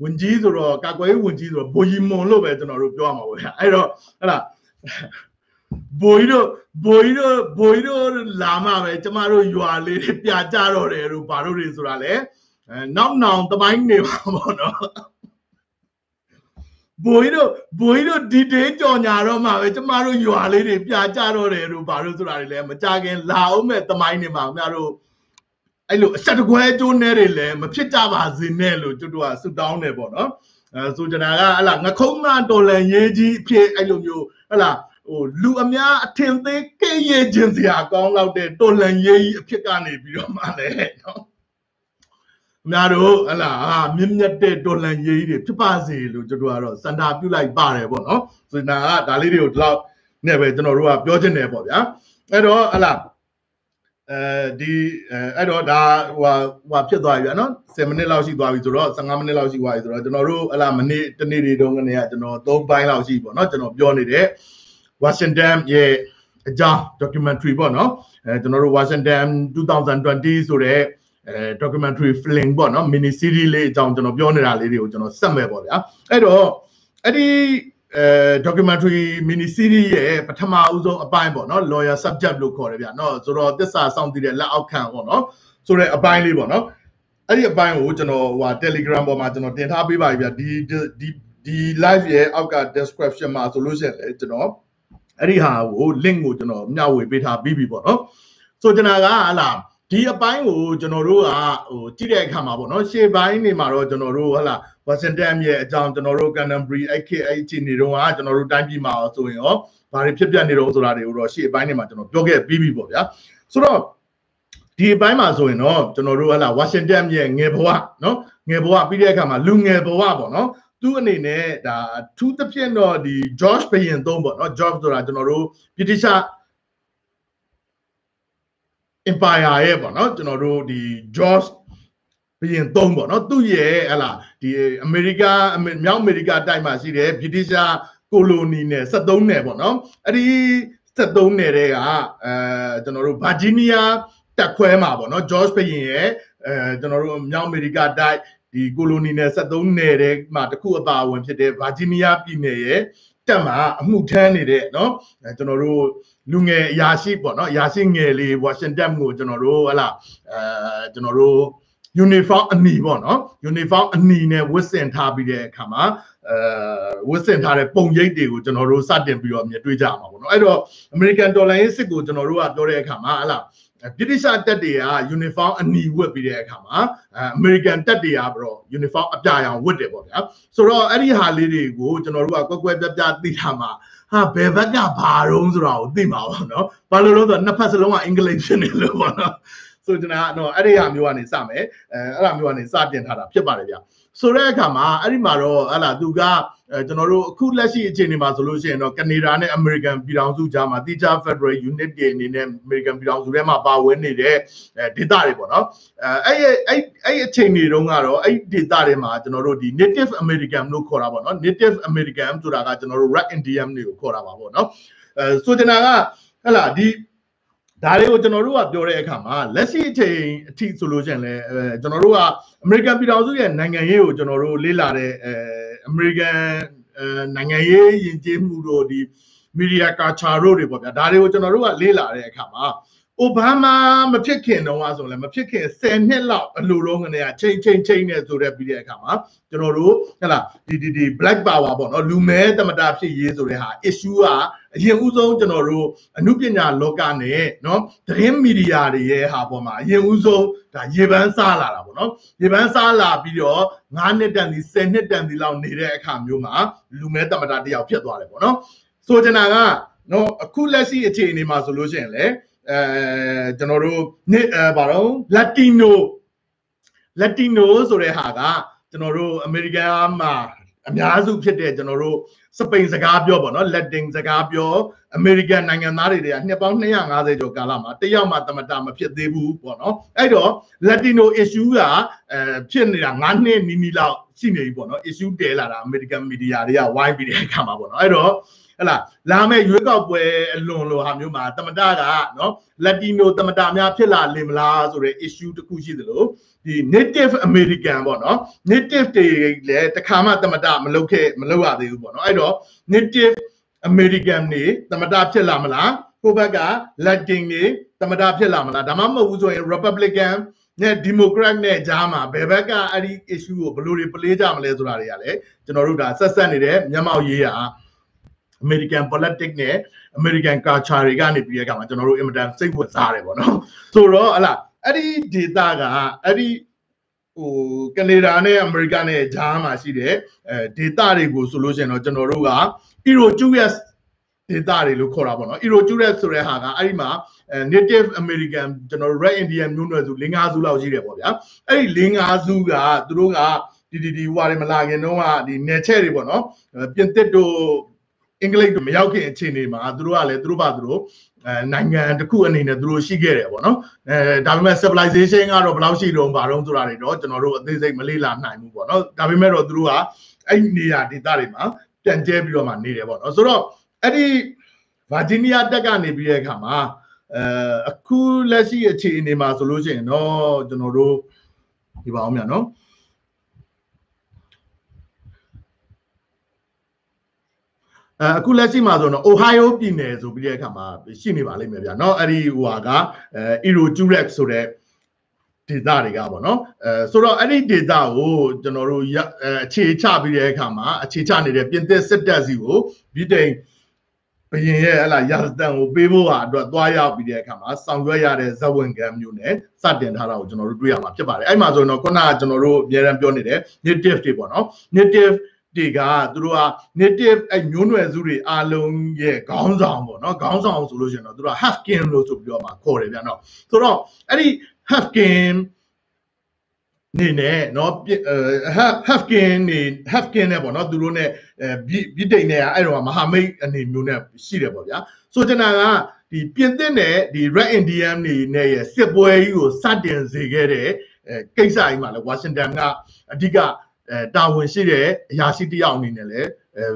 ဝင်ကြီးဆိုတော့ကာကွယ်ဝင်ကြီးဆိုတော့ဘိုးကြီးမွန်လို့ပဲကျွန်တော်တို့ပြောရမှာပေါ့ဗျာအဲ့တော့ဟဲ့လား ဘိုးကြီးတို့ဘိုးကြီးတို့ဘိုးကြီးတို့လာမှပဲကျမတို့ရွာလေးတွေပြကြတော့တယ်တို့ဘာလို့တွေဆိုတာလဲအဲနောက်နောင်တပိုင်းနေပါပေါ့နော်ဘိုးကြီးတို့ဘိုးကြီးတို့ဒီတေးကြော်ညာတော့မှပဲကျမတို့ရွာလေးတွေပြကြတော့တယ်တို့ဘာလို့ဆိုတာတွေလဲမကြခင်လာအောင်မဲ့တမိုင်းနေမှာခင်ဗျားတို့အဲ့လိုအဆက်တကွဲကျိုးနေတွေလည်းမဖြစ်ကြပါစေနဲ့လို့ကျွတ်တို့ကဆုတောင်းတယ်ပေါ့နော်အဲဆိုကြတာကဟလာငခုံးမတော်လန်ရေးကြီးအဖြစ်အဲ့လိုမျိုးဟလာ ဟိုလူအများအထင်သေးကဲ့ရဲ့ခြင်းစရာကောင်းလောက်တဲ့တော်လန်ရေးကြီးအဖြစ်ကနေပြီးတော့မှလည်းနော်အများတို့ဟလာအာမြင့်မြတ်တဲ့တော်လန်ရေးကြီးတွေဖြစ်ပါစေလို့ကျွန်တော်ကတော့စန္ဒာပြုလိုက်ပါတယ်ပေါ့နော်ဆိုတော့ဒါလေးတွေကိုဒီလောက်နဲ့ပဲကျွန်တော်တို့ကပြောချင်တယ်ပေါ့ဗျာအဲ့တော့ဟလာအဲဒီအဲ့တော့ဒါဟိုဟိုဖြစ်သွားပြီနော်10မိနစ်လောက်ရှိသွားပြီဆိုတော့15မိနစ်လောက်ရှိသွားပြီဆိုတော့ကျွန်တော်တို့ဟလာမနေ့တနေ့တွေတုန်းကနေကကျွန်တော်3ပိုင်းလောက်ရှိပေါ့နော်ကျွန်တော်ပြောနေတဲ့ Washington ရဲ့အကြောင်း documentary ပေါ့နော်အဲကျွန်တော်တို့ Washington 2020ဆိုတဲ့အဲ documentary film ပေါ့နော် mini series လေးအကြောင်းကျွန်တော်ပြောနေတာလေးတွေကိုကျွန်တော်ဆက်မဲ့ပေါ့ဗျာအဲ့တော့အဲ့ဒီအဲ documentary mini series ရဲ့ပထမအဦးဆုံးအပိုင်းပေါ့နော် lawyer subject လို့ခေါ်တယ်ဗျာနော်ဆိုတော့တစ္ဆာစောင့်တည်တဲ့လက်အောက်ခံပေါ့နော်ဆိုတဲ့အပိုင်းလေးပေါ့နော်အဲ့ဒီအပိုင်းကိုကျွန်တော်ဟို Telegram ပေါ်မှာကျွန်တော်တင်ထားပေးပါပြီဗျာဒီဒီဒီ live ရဲ့အောက်က description မှာဆိုလို့ရှိရင်လည်းကျွန်တော် အဲ့ဒီဟာကို link ကိုကျွန်တော်မျှဝေပေးထားပြီးပြီပေါ့နော်ဆိုကျွန်တော်ကဟလာဒီအပိုင်းကိုကျွန်တော်တို့ကဟိုကြည့်တဲ့အခါမှာပေါ့နော်ရှေ့ပိုင်းနေမှာတော့ကျွန်တော်တို့ဟလာ Washington ရဲ့အကြောင်းကျွန်တော်တို့ Canterbury အဲ့ခေအဲ့ချီနေတော့ကကျွန်တော်တို့တိုင်းပြည်မှာဆိုရင်ရောဘာတွေဖြစ်ပျက်နေတော့ဆိုတာတွေကိုတော့ရှေ့ပိုင်းနေမှာကျွန်တော်ပြောခဲ့ပြီးပြီပေါ့ဗျာဆိုတော့ဒီအပိုင်းမှာဆိုရင်တော့ကျွန်တော်တို့ဟလာ Washington ရဲ့ငယ်ဘဝနော်ငယ်ဘဝပြီးတဲ့အခါမှာလူငယ်ဘဝပေါ့နော် သူ့အနေနဲ့ဒါထူးသဖြင့်တော့ဒီ George ဘရင်သုံးပေါ့နော် George ဆိုတာကျွန်တော်တို့ပြည်တိချ empire ရဲ့ပေါ့နော်ကျွန်တော်တို့ဒီ George ဘရင်သုံးပေါ့နော်သူ့ရဲ့ဟလာဒီအမေရိကမြောက်အမေရိကတိုက်မှာရှိတဲ့ဗြိတိရှားကိုလိုနီနယ်73နယ်ပေါ့နော်အဲ့ဒီ73နယ်တွေကအဲကျွန်တော်တို့ဗာဂျီးနီးယားတက်ခွဲမှာပေါ့နော်ဂျော့ချ်ဘရင်ရဲ့အဲကျွန်တော်တို့မြောက်အမေရိကတိုက် ဒီကိုလိုနီနယ်73နယ်တဲ့မှာတခုအပါအဝင်ဖြစ်တဲ့ဗာဂျီးနီးယားပြည်နယ်ရဲ့တက်မှာအမှုထမ်းနေတဲ့เนาะကျွန်တော်တို့လူငယ်အရာရှိပေါ့เนาะအရာရှိငယ်လေးဝါရှင်တန်ကိုကျွန်တော်တို့ဟလာအဲကျွန်တော်တို့ uniform အနီပေါ့နော် uniform အနီနဲ့ဝတ်ဆင်ထားပြီးတဲ့အခါမှာအဲဝတ်ဆင်ထားတဲ့ပုံရိပ်တွေကိုကျွန်တော်တို့စတင်ပြီးတော့မြင်တွေ့ကြမှာပေါ့နော်အဲ့တော့ American Dollar ရေးစစ်ကိုကျွန်တော်တို့ကပြောတဲ့အခါမှာဟလာ ဗြိတိရှတပ်တွေက uniform အနီဝတ်ပြီးတဲ့အခါမှာအဲ American တပ်တွေကပြီးတော့ uniform အပြာရောင်ဝတ်တယ်ပေါ့ဗျာဆိုတော့အဲ့ဒီဟာလေးတွေကိုကျွန်တော်တို့ကကွက်ကွက်ပြပြသိထားမှာဟာဘယ်ဘက်ကဘာတုံးဆိုတာကိုသိမှာပေါ့နော်ဘာလို့လဲဆိုတော့နှစ်ဖက်စလုံးကအင်္ဂလိပ်ဖြစ်နေလို့ပေါ့နော် ဆိုကျွန်တော်ကတော့အဲ့ဒီဟာမျိုးကနေစမယ်အဲအဲ့ဒါမျိုးကနေစတင်ထားတာဖြစ်ပါတယ်ဗျဆိုတဲ့အခါမှာအဲ့ဒီမှာတော့ဟလာသူကကျွန်တော်တို့အခုလက်ရှိအခြေအနေမှာဆိုလို့ရှိရင်တော့ကနေဒါနဲ့အမေရိကန်ပြည်ထောင်စုကြားမှာတိကျ Federal Unit တွေအနေနဲ့အမေရိကန်ပြည်ထောင်စုထဲမှာပါဝင်နေတဲ့ဒေသတွေပေါ့နော်အဲအဲ့အဲ့အဲ့အခြေအနေတုန်းကတော့အဲ့ဒေသတွေမှာကျွန်တော်တို့ဒီ Native American လို့ခေါ်တာပေါ့နော် Native American ဆိုတာကကျွန်တော်တို့ Red Indian တွေကိုခေါ်တာပါပေါ့နော်အဲဆိုကျွန်တော်ကဟလာဒီ ဒါတွေကိုကျွန်တော်တို့ကပြောတဲ့အခါမှာလက်ရှိအချိန်အထိဆိုလို့ရှိရင်လည်းအဲကျွန်တော်တို့ကအမေရိကန်ပြည်ထောင်စုရဲ့နိုင်ငံရေးကိုကျွန်တော်တို့လေ့လာတဲ့အဲအမေရိကန်အဲနိုင်ငံရေးယဉ်ကျေးမှုတို့ဒီမီဒီယာကာချာတို့တွေပေါ့ဗျာဒါတွေကိုကျွန်တော်တို့ကလေ့လာတဲ့အခါမှာ အိုဘားမားမဖြစ်ခင်တုန်းကဆိုလည်းမဖြစ်ခင်10နှစ်လောက်အလိုလုံးကနေချိန်ချိန်ချိန်နေဆိုတဲ့ပြီးတဲ့အခါမှာကျွန်တော်တို့ဟဲ့လားဒီဒီဒီ black power ပေါ့နော်လူမဲတမတာဖြစ်ရေးဆိုတဲ့ဟာ issue ကအရင်ဦးဆုံးကျွန်တော်တို့အမှုပညာလောကနဲ့နော်သတင်းမီဒီယာတွေရဲ့ဟာပေါ်မှာအရင်ဦးဆုံးဒါရေပန်းစားလာတာပေါ့နော်ရေပန်းစားလာပြီးတော့9နှစ်တန်ဒီ10နှစ်တန်ဒီလောက်နေတဲ့အခါမျိုးမှာလူမဲတမတာတယောက်ဖြစ်သွားတယ်ပေါ့နော်ဆိုချင်တာကနော်အခုလက်ရှိအခြေအနေမှာဆိုလို့ရှိရင်လည်း အဲကျွန်တော်တို့နှစ်အဲဘာတော့လက်တီနိုလက်တီနိုဆိုတဲ့ဟာကကျွန်တော်တို့အမေရိကန်မှာအများစုဖြစ်တဲ့ကျွန်တော်တို့စပိန်စကားပြောပေါ့နော်လက်တင်စကားပြောအမေရိကန်နိုင်ငံသားတွေတွေကနှစ်ပေါင်း250ကျော်ကာလမှာတယောက်မှတမတာမဖြစ်သေးဘူးပေါ့နော်အဲ့တော့ Latino issue ကအဲဖြစ်နေတာ9နှစ်နီးနီးလောက်ရှိနေပြီပေါ့နော် issue တဲလာတာအမေရိကန်မီဒီယာတွေကဝိုင်းပြီးတဲ့အခါမှာပေါ့နော်အဲ့တော့ ဟလာလာမဲ့ရွေးကောက်ပွဲအလွန်လိုဟာမျိုးမှာတမတာကနော်လက်တီနိုတမတာများဖြစ်လာလင်မလားဆိုတဲ့ issue တစ်ခုရှိသလိုဒီ native american ပေါ့နော် native တွေလည်းတခါမှတမတာမလုပ်ခဲ့မလုပ်ရသေးဘူးပေါ့နော်အဲ့တော့ native american တွေတမတာဖြစ်လာမလားဟိုဘက်က latin တွေတမတာဖြစ်လာမလားဒါမှမဟုတ်ဘူးဆိုရင် republican နဲ့ဒီမိုကရက်နဲ့ကြားမှာဘယ်ဘက်ကအဲ့ဒီ issue ကိုဘယ်လိုတွေပလေးကြမလဲဆိုတာတွေကလည်းကျွန်တော်တို့ဒါဆက်ဆက်နေတဲ့မျက်မှောက်ရေးရာ American politics နဲ့ American culture တွေကနေပြီးတဲ့အခါမှာကျွန်တော်တို့အင်မတန်စိတ်ဝင်စားတယ်ပေါ့နော်ဆိုတော့ဟလာအဲ့ဒီ data ကအဲ့ဒီဟိုကနေဒါနဲ့အမေရိကန်နဲ့ဂျားမှာရှိတဲ့အဲ data တွေကိုဆိုလို့ရှိရင်တော့ကျွန်တော်တို့က Euro-US data တွေလို့ခေါ်တာပေါ့နော် Euro-US ဆိုတဲ့ဟာကအဲ့ဒီမှာ native american ကျွန်တော် red indian မျိုးနွယ်စု၄၅စုလောက်ရှိတယ်ပေါ့ဗျာအဲ့ဒီ၄၅စုကသူတို့ကဒီဒီဒီဟွာတွေမလာခင်တော့ကဒီနယ်ချက်တွေပေါ့နော်ပြင်သစ်တို့ အင်္ဂလိပ်တို့မရောက်ခင်အခြေအနေမှာသူတို့ကလည်းသူတို့ဘာသူတို့အဲနိုင်ငံတစ်ခုအနေနဲ့သူတို့ရှိခဲ့တယ်ပေါ့နော်အဲဒါပေမဲ့ civilization ကတော့ဘယ်လောက်ရှိတုံးဘာတုံးဆိုတာတွေတော့ကျွန်တော်တို့အသေးစိတ်မလေ့လာနိုင်ဘူးပေါ့နော်ဒါပေမဲ့တော့သူတို့ကအဲ့ဒီနေရာဒေသတွေမှာပြန်ကျဲပြီးတော့မှနေတယ်ပေါ့နော်ဆိုတော့အဲ့ဒီဗာဂျီးနီးယားတက်ကနေပြီးတဲ့အခါမှာအဲအခုလက်ရှိအခြေအနေမှာဆိုလို့ရှိရင်တော့ကျွန်တော်တို့ဒီပါအောင်မြန်နော် အခုလက်ရှိမှာဆိုတော့ Ohio ပြည်နယ်ဆိုပြီးတဲ့အခါမှာရှိနေပါလိမ့်မယ်ဗျာเนาะအဲ့ဒီဟိုဟာကအဲ Euro Jurex ဆိုတဲ့ဒေတာတွေကပေါ့နော်အဲဆိုတော့အဲ့ဒီဒေတာကိုကျွန်တော်တို့အခြေချပြီးတဲ့အခါမှာအခြေချနေတဲ့ပြင်သစ်စစ်တပ်စီကိုဗြိတိန်ဘရင်ရဲ့ဟလာရာဇတန်ကိုပေးဖို့ဟာအတွက်သွားရောက်ပြီးတဲ့အခါမှာဆောင်ရွက်ရတဲ့ဇဝင်ကံမျိုးနဲ့စတင်ထားတာကိုကျွန်တော်တို့တွေ့ရမှာဖြစ်ပါတယ်အဲ့မှာဆိုရင်တော့ခုနကကျွန်တော်တို့အများရန်ပြောနေတဲ့ native တွေပေါ့နော် native တွေကသူတို့က native အဲ့မျိုးနွယ်စုတွေအားလုံးရဲ့ခေါင်းဆောင်ပေါ့နော်ခေါင်းဆောင်ဆိုလို့ရှိရင်တော့သူတို့က Hafkin လို့ဆိုပြီးတော့မှခေါ်တယ်ဗျာနော်ဆိုတော့အဲ့ဒီ Hafkin နေနဲ့เนาะ Hafkin နေ Hafkin နဲ့ပေါ့เนาะသူတို့ ਨੇ ဗြိတိန်နဲ့အဲ့တော့မဟာမိတ်အနေမျိုးနဲ့ရှိတယ်ပေါ့ဗျာဆိုချင်တာကဒီပြင်သစ်နဲ့ဒီ Red Indian နေနဲ့ရဲ့စစ်ပွဲကြီးကိုစတင်စေခဲ့တဲ့ အဲကိစ္စအိမ်မှာလဲဝါရှင်တန်ကအဓိက အဲတာဝန်ရှိတဲ့အရာရှိတယောက်အနေနဲ့လည်းအဲ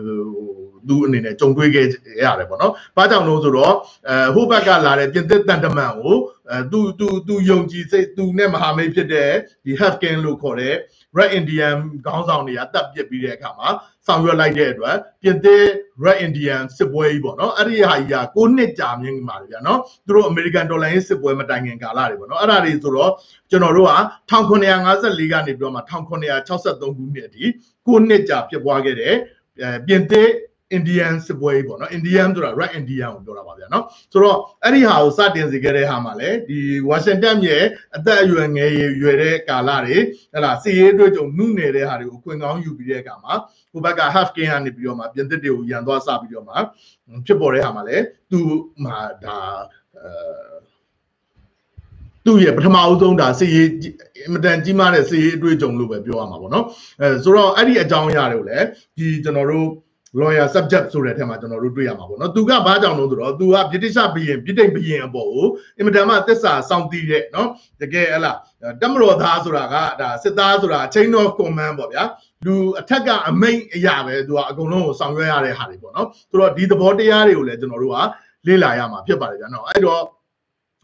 သူအနေနဲ့ကြုံတွေ့ခဲ့ရတယ်ပေါ့နော်။ဘာကြောင့်လို့ဆိုတော့အဲဟိုဘက်ကလာတဲ့ပြင်သစ်တန်တမန်ကိုအဲသူသူသူယုံကြည်စိတ်သူနဲ့မဟာမိတ်ဖြစ်တဲ့ဒီ Hafkin လို့ခေါ်တဲ့ Red Indian ခေါင်းဆောင်တွေကတပ်ပစ်ပြီးတဲ့အခါမှာဆောင်ရွက်လိုက်တဲ့အတွက်ပြင်သစ် Red Indian စစ်ပွဲကြီးပေါ့နော်အဲ့ဒီဟာကြီးက9နှစ်ကြာမြင့်မှာလေဗျာနော်သူတို့ American ဒေါ်လာရင်းစစ်ပွဲမတိုင်ခင်ကာလတွေပေါ့နော်အဲ့ဒါတွေဆိုတော့ကျွန်တော်တို့က1954ကနေပြီးတော့မှ1963ခုနှစ်အထိ9နှစ်ကြာဖြစ်ပွားခဲ့တဲ့ပြင်သစ် အင်ဒီယန်စစ်ပွဲပေါ့နော်အင်ဒီယန်ဆိုတာ red indian ကိုပြောတာပါဗျာနော်ဆိုတော့အဲ့ဒီဟာကိုစတင်စေခဲ့တဲ့ဟာမှာလေဒီဝါရှင်တန်ရဲ့အသက်အရွယ်ငယ်ရွယ်တဲ့ကာလတွေဟလာစီရေးအတွက်ကြုံနှုနယ်တဲ့ဟာတွေကိုခွင်ကောင်းယူပြီးတဲ့အခါမှာဟိုဘက်က half king ကနေပြီးတော့မှပြင်သစ်တွေကိုရန်သွားစပြီးတော့မှဖြစ်ပေါ်တဲ့ဟာမှာလေသူမှာဒါအဲသူ့ရဲ့ပထမအဆုံးဒါစီရေးအမတန်ကြီးမားတဲ့စီရေးအတွေ့အကြုံလို့ပဲပြောရမှာပေါ့နော်အဲဆိုတော့အဲ့ဒီအကြောင်းအရာတွေကိုလည်းဒီကျွန်တော်တို့ lawyer subject ဆိုတဲ့အထက်မှာကျွန်တော်တို့တွေ့ရမှာပေါ့နော်သူကဘာကြောင့်လို့ဆိုတော့သူကဗြိတိရှဘီရင်ဗြိတိန်ဘီရင်အပေါ်ကိုအင်မတန်မှသစ္စာစောင့်တည်တဲ့နော်တကယ်ဟလားတမတော်သားဆိုတာကဒါစစ်သားဆိုတာ chain of command ပေါ့ဗျာလူအထက်ကအမိန်အရာပဲသူကအကုန်လုံးကိုဆောင်ရွက်ရတဲ့ဟာတွေပေါ့နော်ဆိုတော့ဒီသဘောတရားတွေကိုလည်းကျွန်တော်တို့ကလေ့လာရမှာဖြစ်ပါတယ်ဗျာနော်အဲ့တော့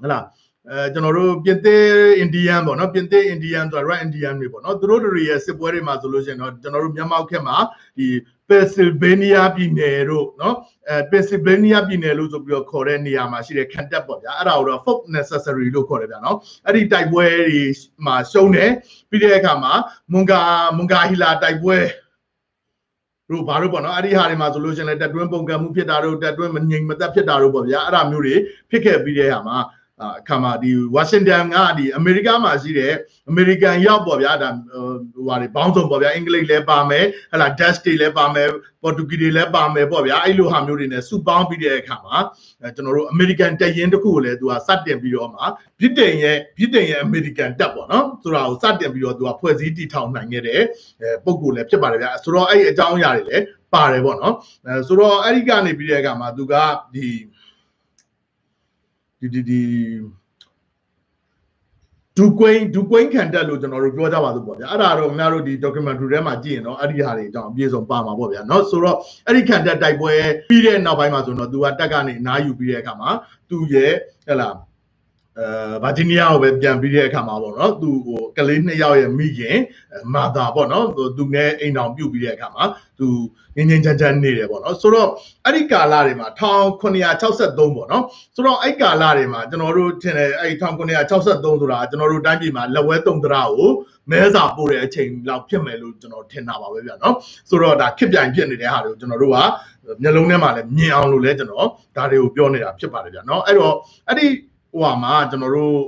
ဟလား အဲကျွန်တော်တို့ပြင်သစ်အိန္ဒိယန်ပေါ့နော်ပြင်သစ်အိန္ဒိယန်ဆိုတာ red indian တွေပေါ့နော်သူတို့တွေရဲ့စစ်ပွဲတွေမှာဆိုလို့ရှိရင်တော့ကျွန်တော်တို့မြန်မာခက်မှာဒီ Pennsylvania ပြည်နယ်တို့နော်အဲ Pennsylvania ပြည်နယ်လို့ဆိုပြီးတော့ခေါ်တဲ့နေရာမှာရှိတဲ့ခံတပ်ပေါ့ဗျာအဲ့ဒါကိုတော့ folk necessary လို့ခေါ်တယ်ဗျာနော်အဲ့ဒီတိုက်ပွဲတွေမှာရှုံးတယ်ပြီးတဲ့အခါမှာမွန်ဂါမွန်ဂါဟီလာတိုက်ပွဲတို့ဘာလို့ပေါ့နော်အဲ့ဒီဟာတွေမှာဆိုလို့ရှိရင်လည်းတက်တွင်းပုံကံမှုဖြစ်တာတို့တက်တွင်းမငြိမ်မသက်ဖြစ်တာတို့ပေါ့ဗျာအဲ့ဒါမျိုးတွေဖြစ်ခဲ့ပြီးတဲ့အခါမှာ အခါမှာဒီဝါရှင်တန်ကဒီအမေရိကမှာရှိတဲ့အမေရိကန်ရောက်ပေါ့ဗျာဒါဟိုဟာတွေဘောင်းစုံပေါ့ဗျာအင်္ဂလိပ်လည်းပါမယ်ဟလာဒက်စ်တွေလည်းပါမယ်ပေါ်တူဂီတွေလည်းပါမယ်ပေါ့ဗျာအဲ့လိုဟာမျိုးတွေနဲ့စုပေါင်းပြီးတဲ့အခါမှာကျွန်တော်တို့အမေရိကန်တရင်တစ်ခုကိုလည်းသူကစတင်ပြီးတော့မှဗြိတိန်ရဲ့ဗြိတိန်ရဲ့အမေရိကန်တပ်ပေါ့နော်ဆိုတာကိုစတင်ပြီးတော့သူကဖွဲ့စည်းတည်ထောင်နိုင်ခဲ့တဲ့ပုံကိုလည်းဖြစ်ပါတယ်ဗျာဆိုတော့အဲ့ဒီအကြောင်းအရာတွေလည်းပါတယ်ပေါ့နော်အဲဆိုတော့အဲ့ဒီကနေပြီးတဲ့အခါမှာသူကဒီ ဒီဒီဒီဒူကွိန်းဒူကွိန်းခံတက်လို့ကျွန်တော်တို့ပြောကြပါလို့ပေါ့ဗျာအဲ့ဒါတော့ခင်ဗျားတို့ဒီ documentary ထဲမှာကြည့်ရင်တော့အဲ့ဒီဟာတွေအကြောင်းအပြည့်စုံပါမှာပေါ့ဗျာเนาะဆိုတော့အဲ့ဒီခံတက်တိုက်ပွဲပြီးတဲ့နောက်ပိုင်းမှာဆိုတော့ तू ကတက်ကနေအနားယူပြီးတဲ့အခါမှာသူ့ရဲ့ဟဲ့လား အဲဗာဂျီးနီးယားကိုပဲပြန်ပြီးတဲ့အခါမှာပေါ့နော်သူဟိုကလေးနှစ်ယောက်ရဲ့မိခင်မာသာပေါ့နော်သူငယ်အိမ်အောင်ပြုတ်ပြီးတဲ့အခါမှာသူငင်းငင်းချမ်းချမ်းနေတယ်ပေါ့နော်ဆိုတော့အဲ့ဒီကာလတွေမှာ1963ပေါ့နော်ဆိုတော့အဲ့ကာလတွေမှာကျွန်တော်တို့ထင်တယ်အဲ့1963ဆိုတာကျွန်တော်တို့တိုင်းပြည်မှာလက်ဝဲတုံတရာကိုမဲစာပို့တဲ့အချိန်လောက်ဖြစ်မယ်လို့ကျွန်တော်ထင်တာပါပဲဗျာနော်ဆိုတော့ဒါခစ်ပြိုင်ဖြစ်နေတဲ့ဟာတွေကိုကျွန်တော်တို့ကမျက်လုံးထဲမှာလည်းမြင်အောင်လို့လည်းကျွန်တော်ဒါတွေကိုပြောနေတာဖြစ်ပါတယ်ဗျာနော်အဲ့တော့အဲ့ဒီ ဟိုဟာမှာကျွန်တော်တို့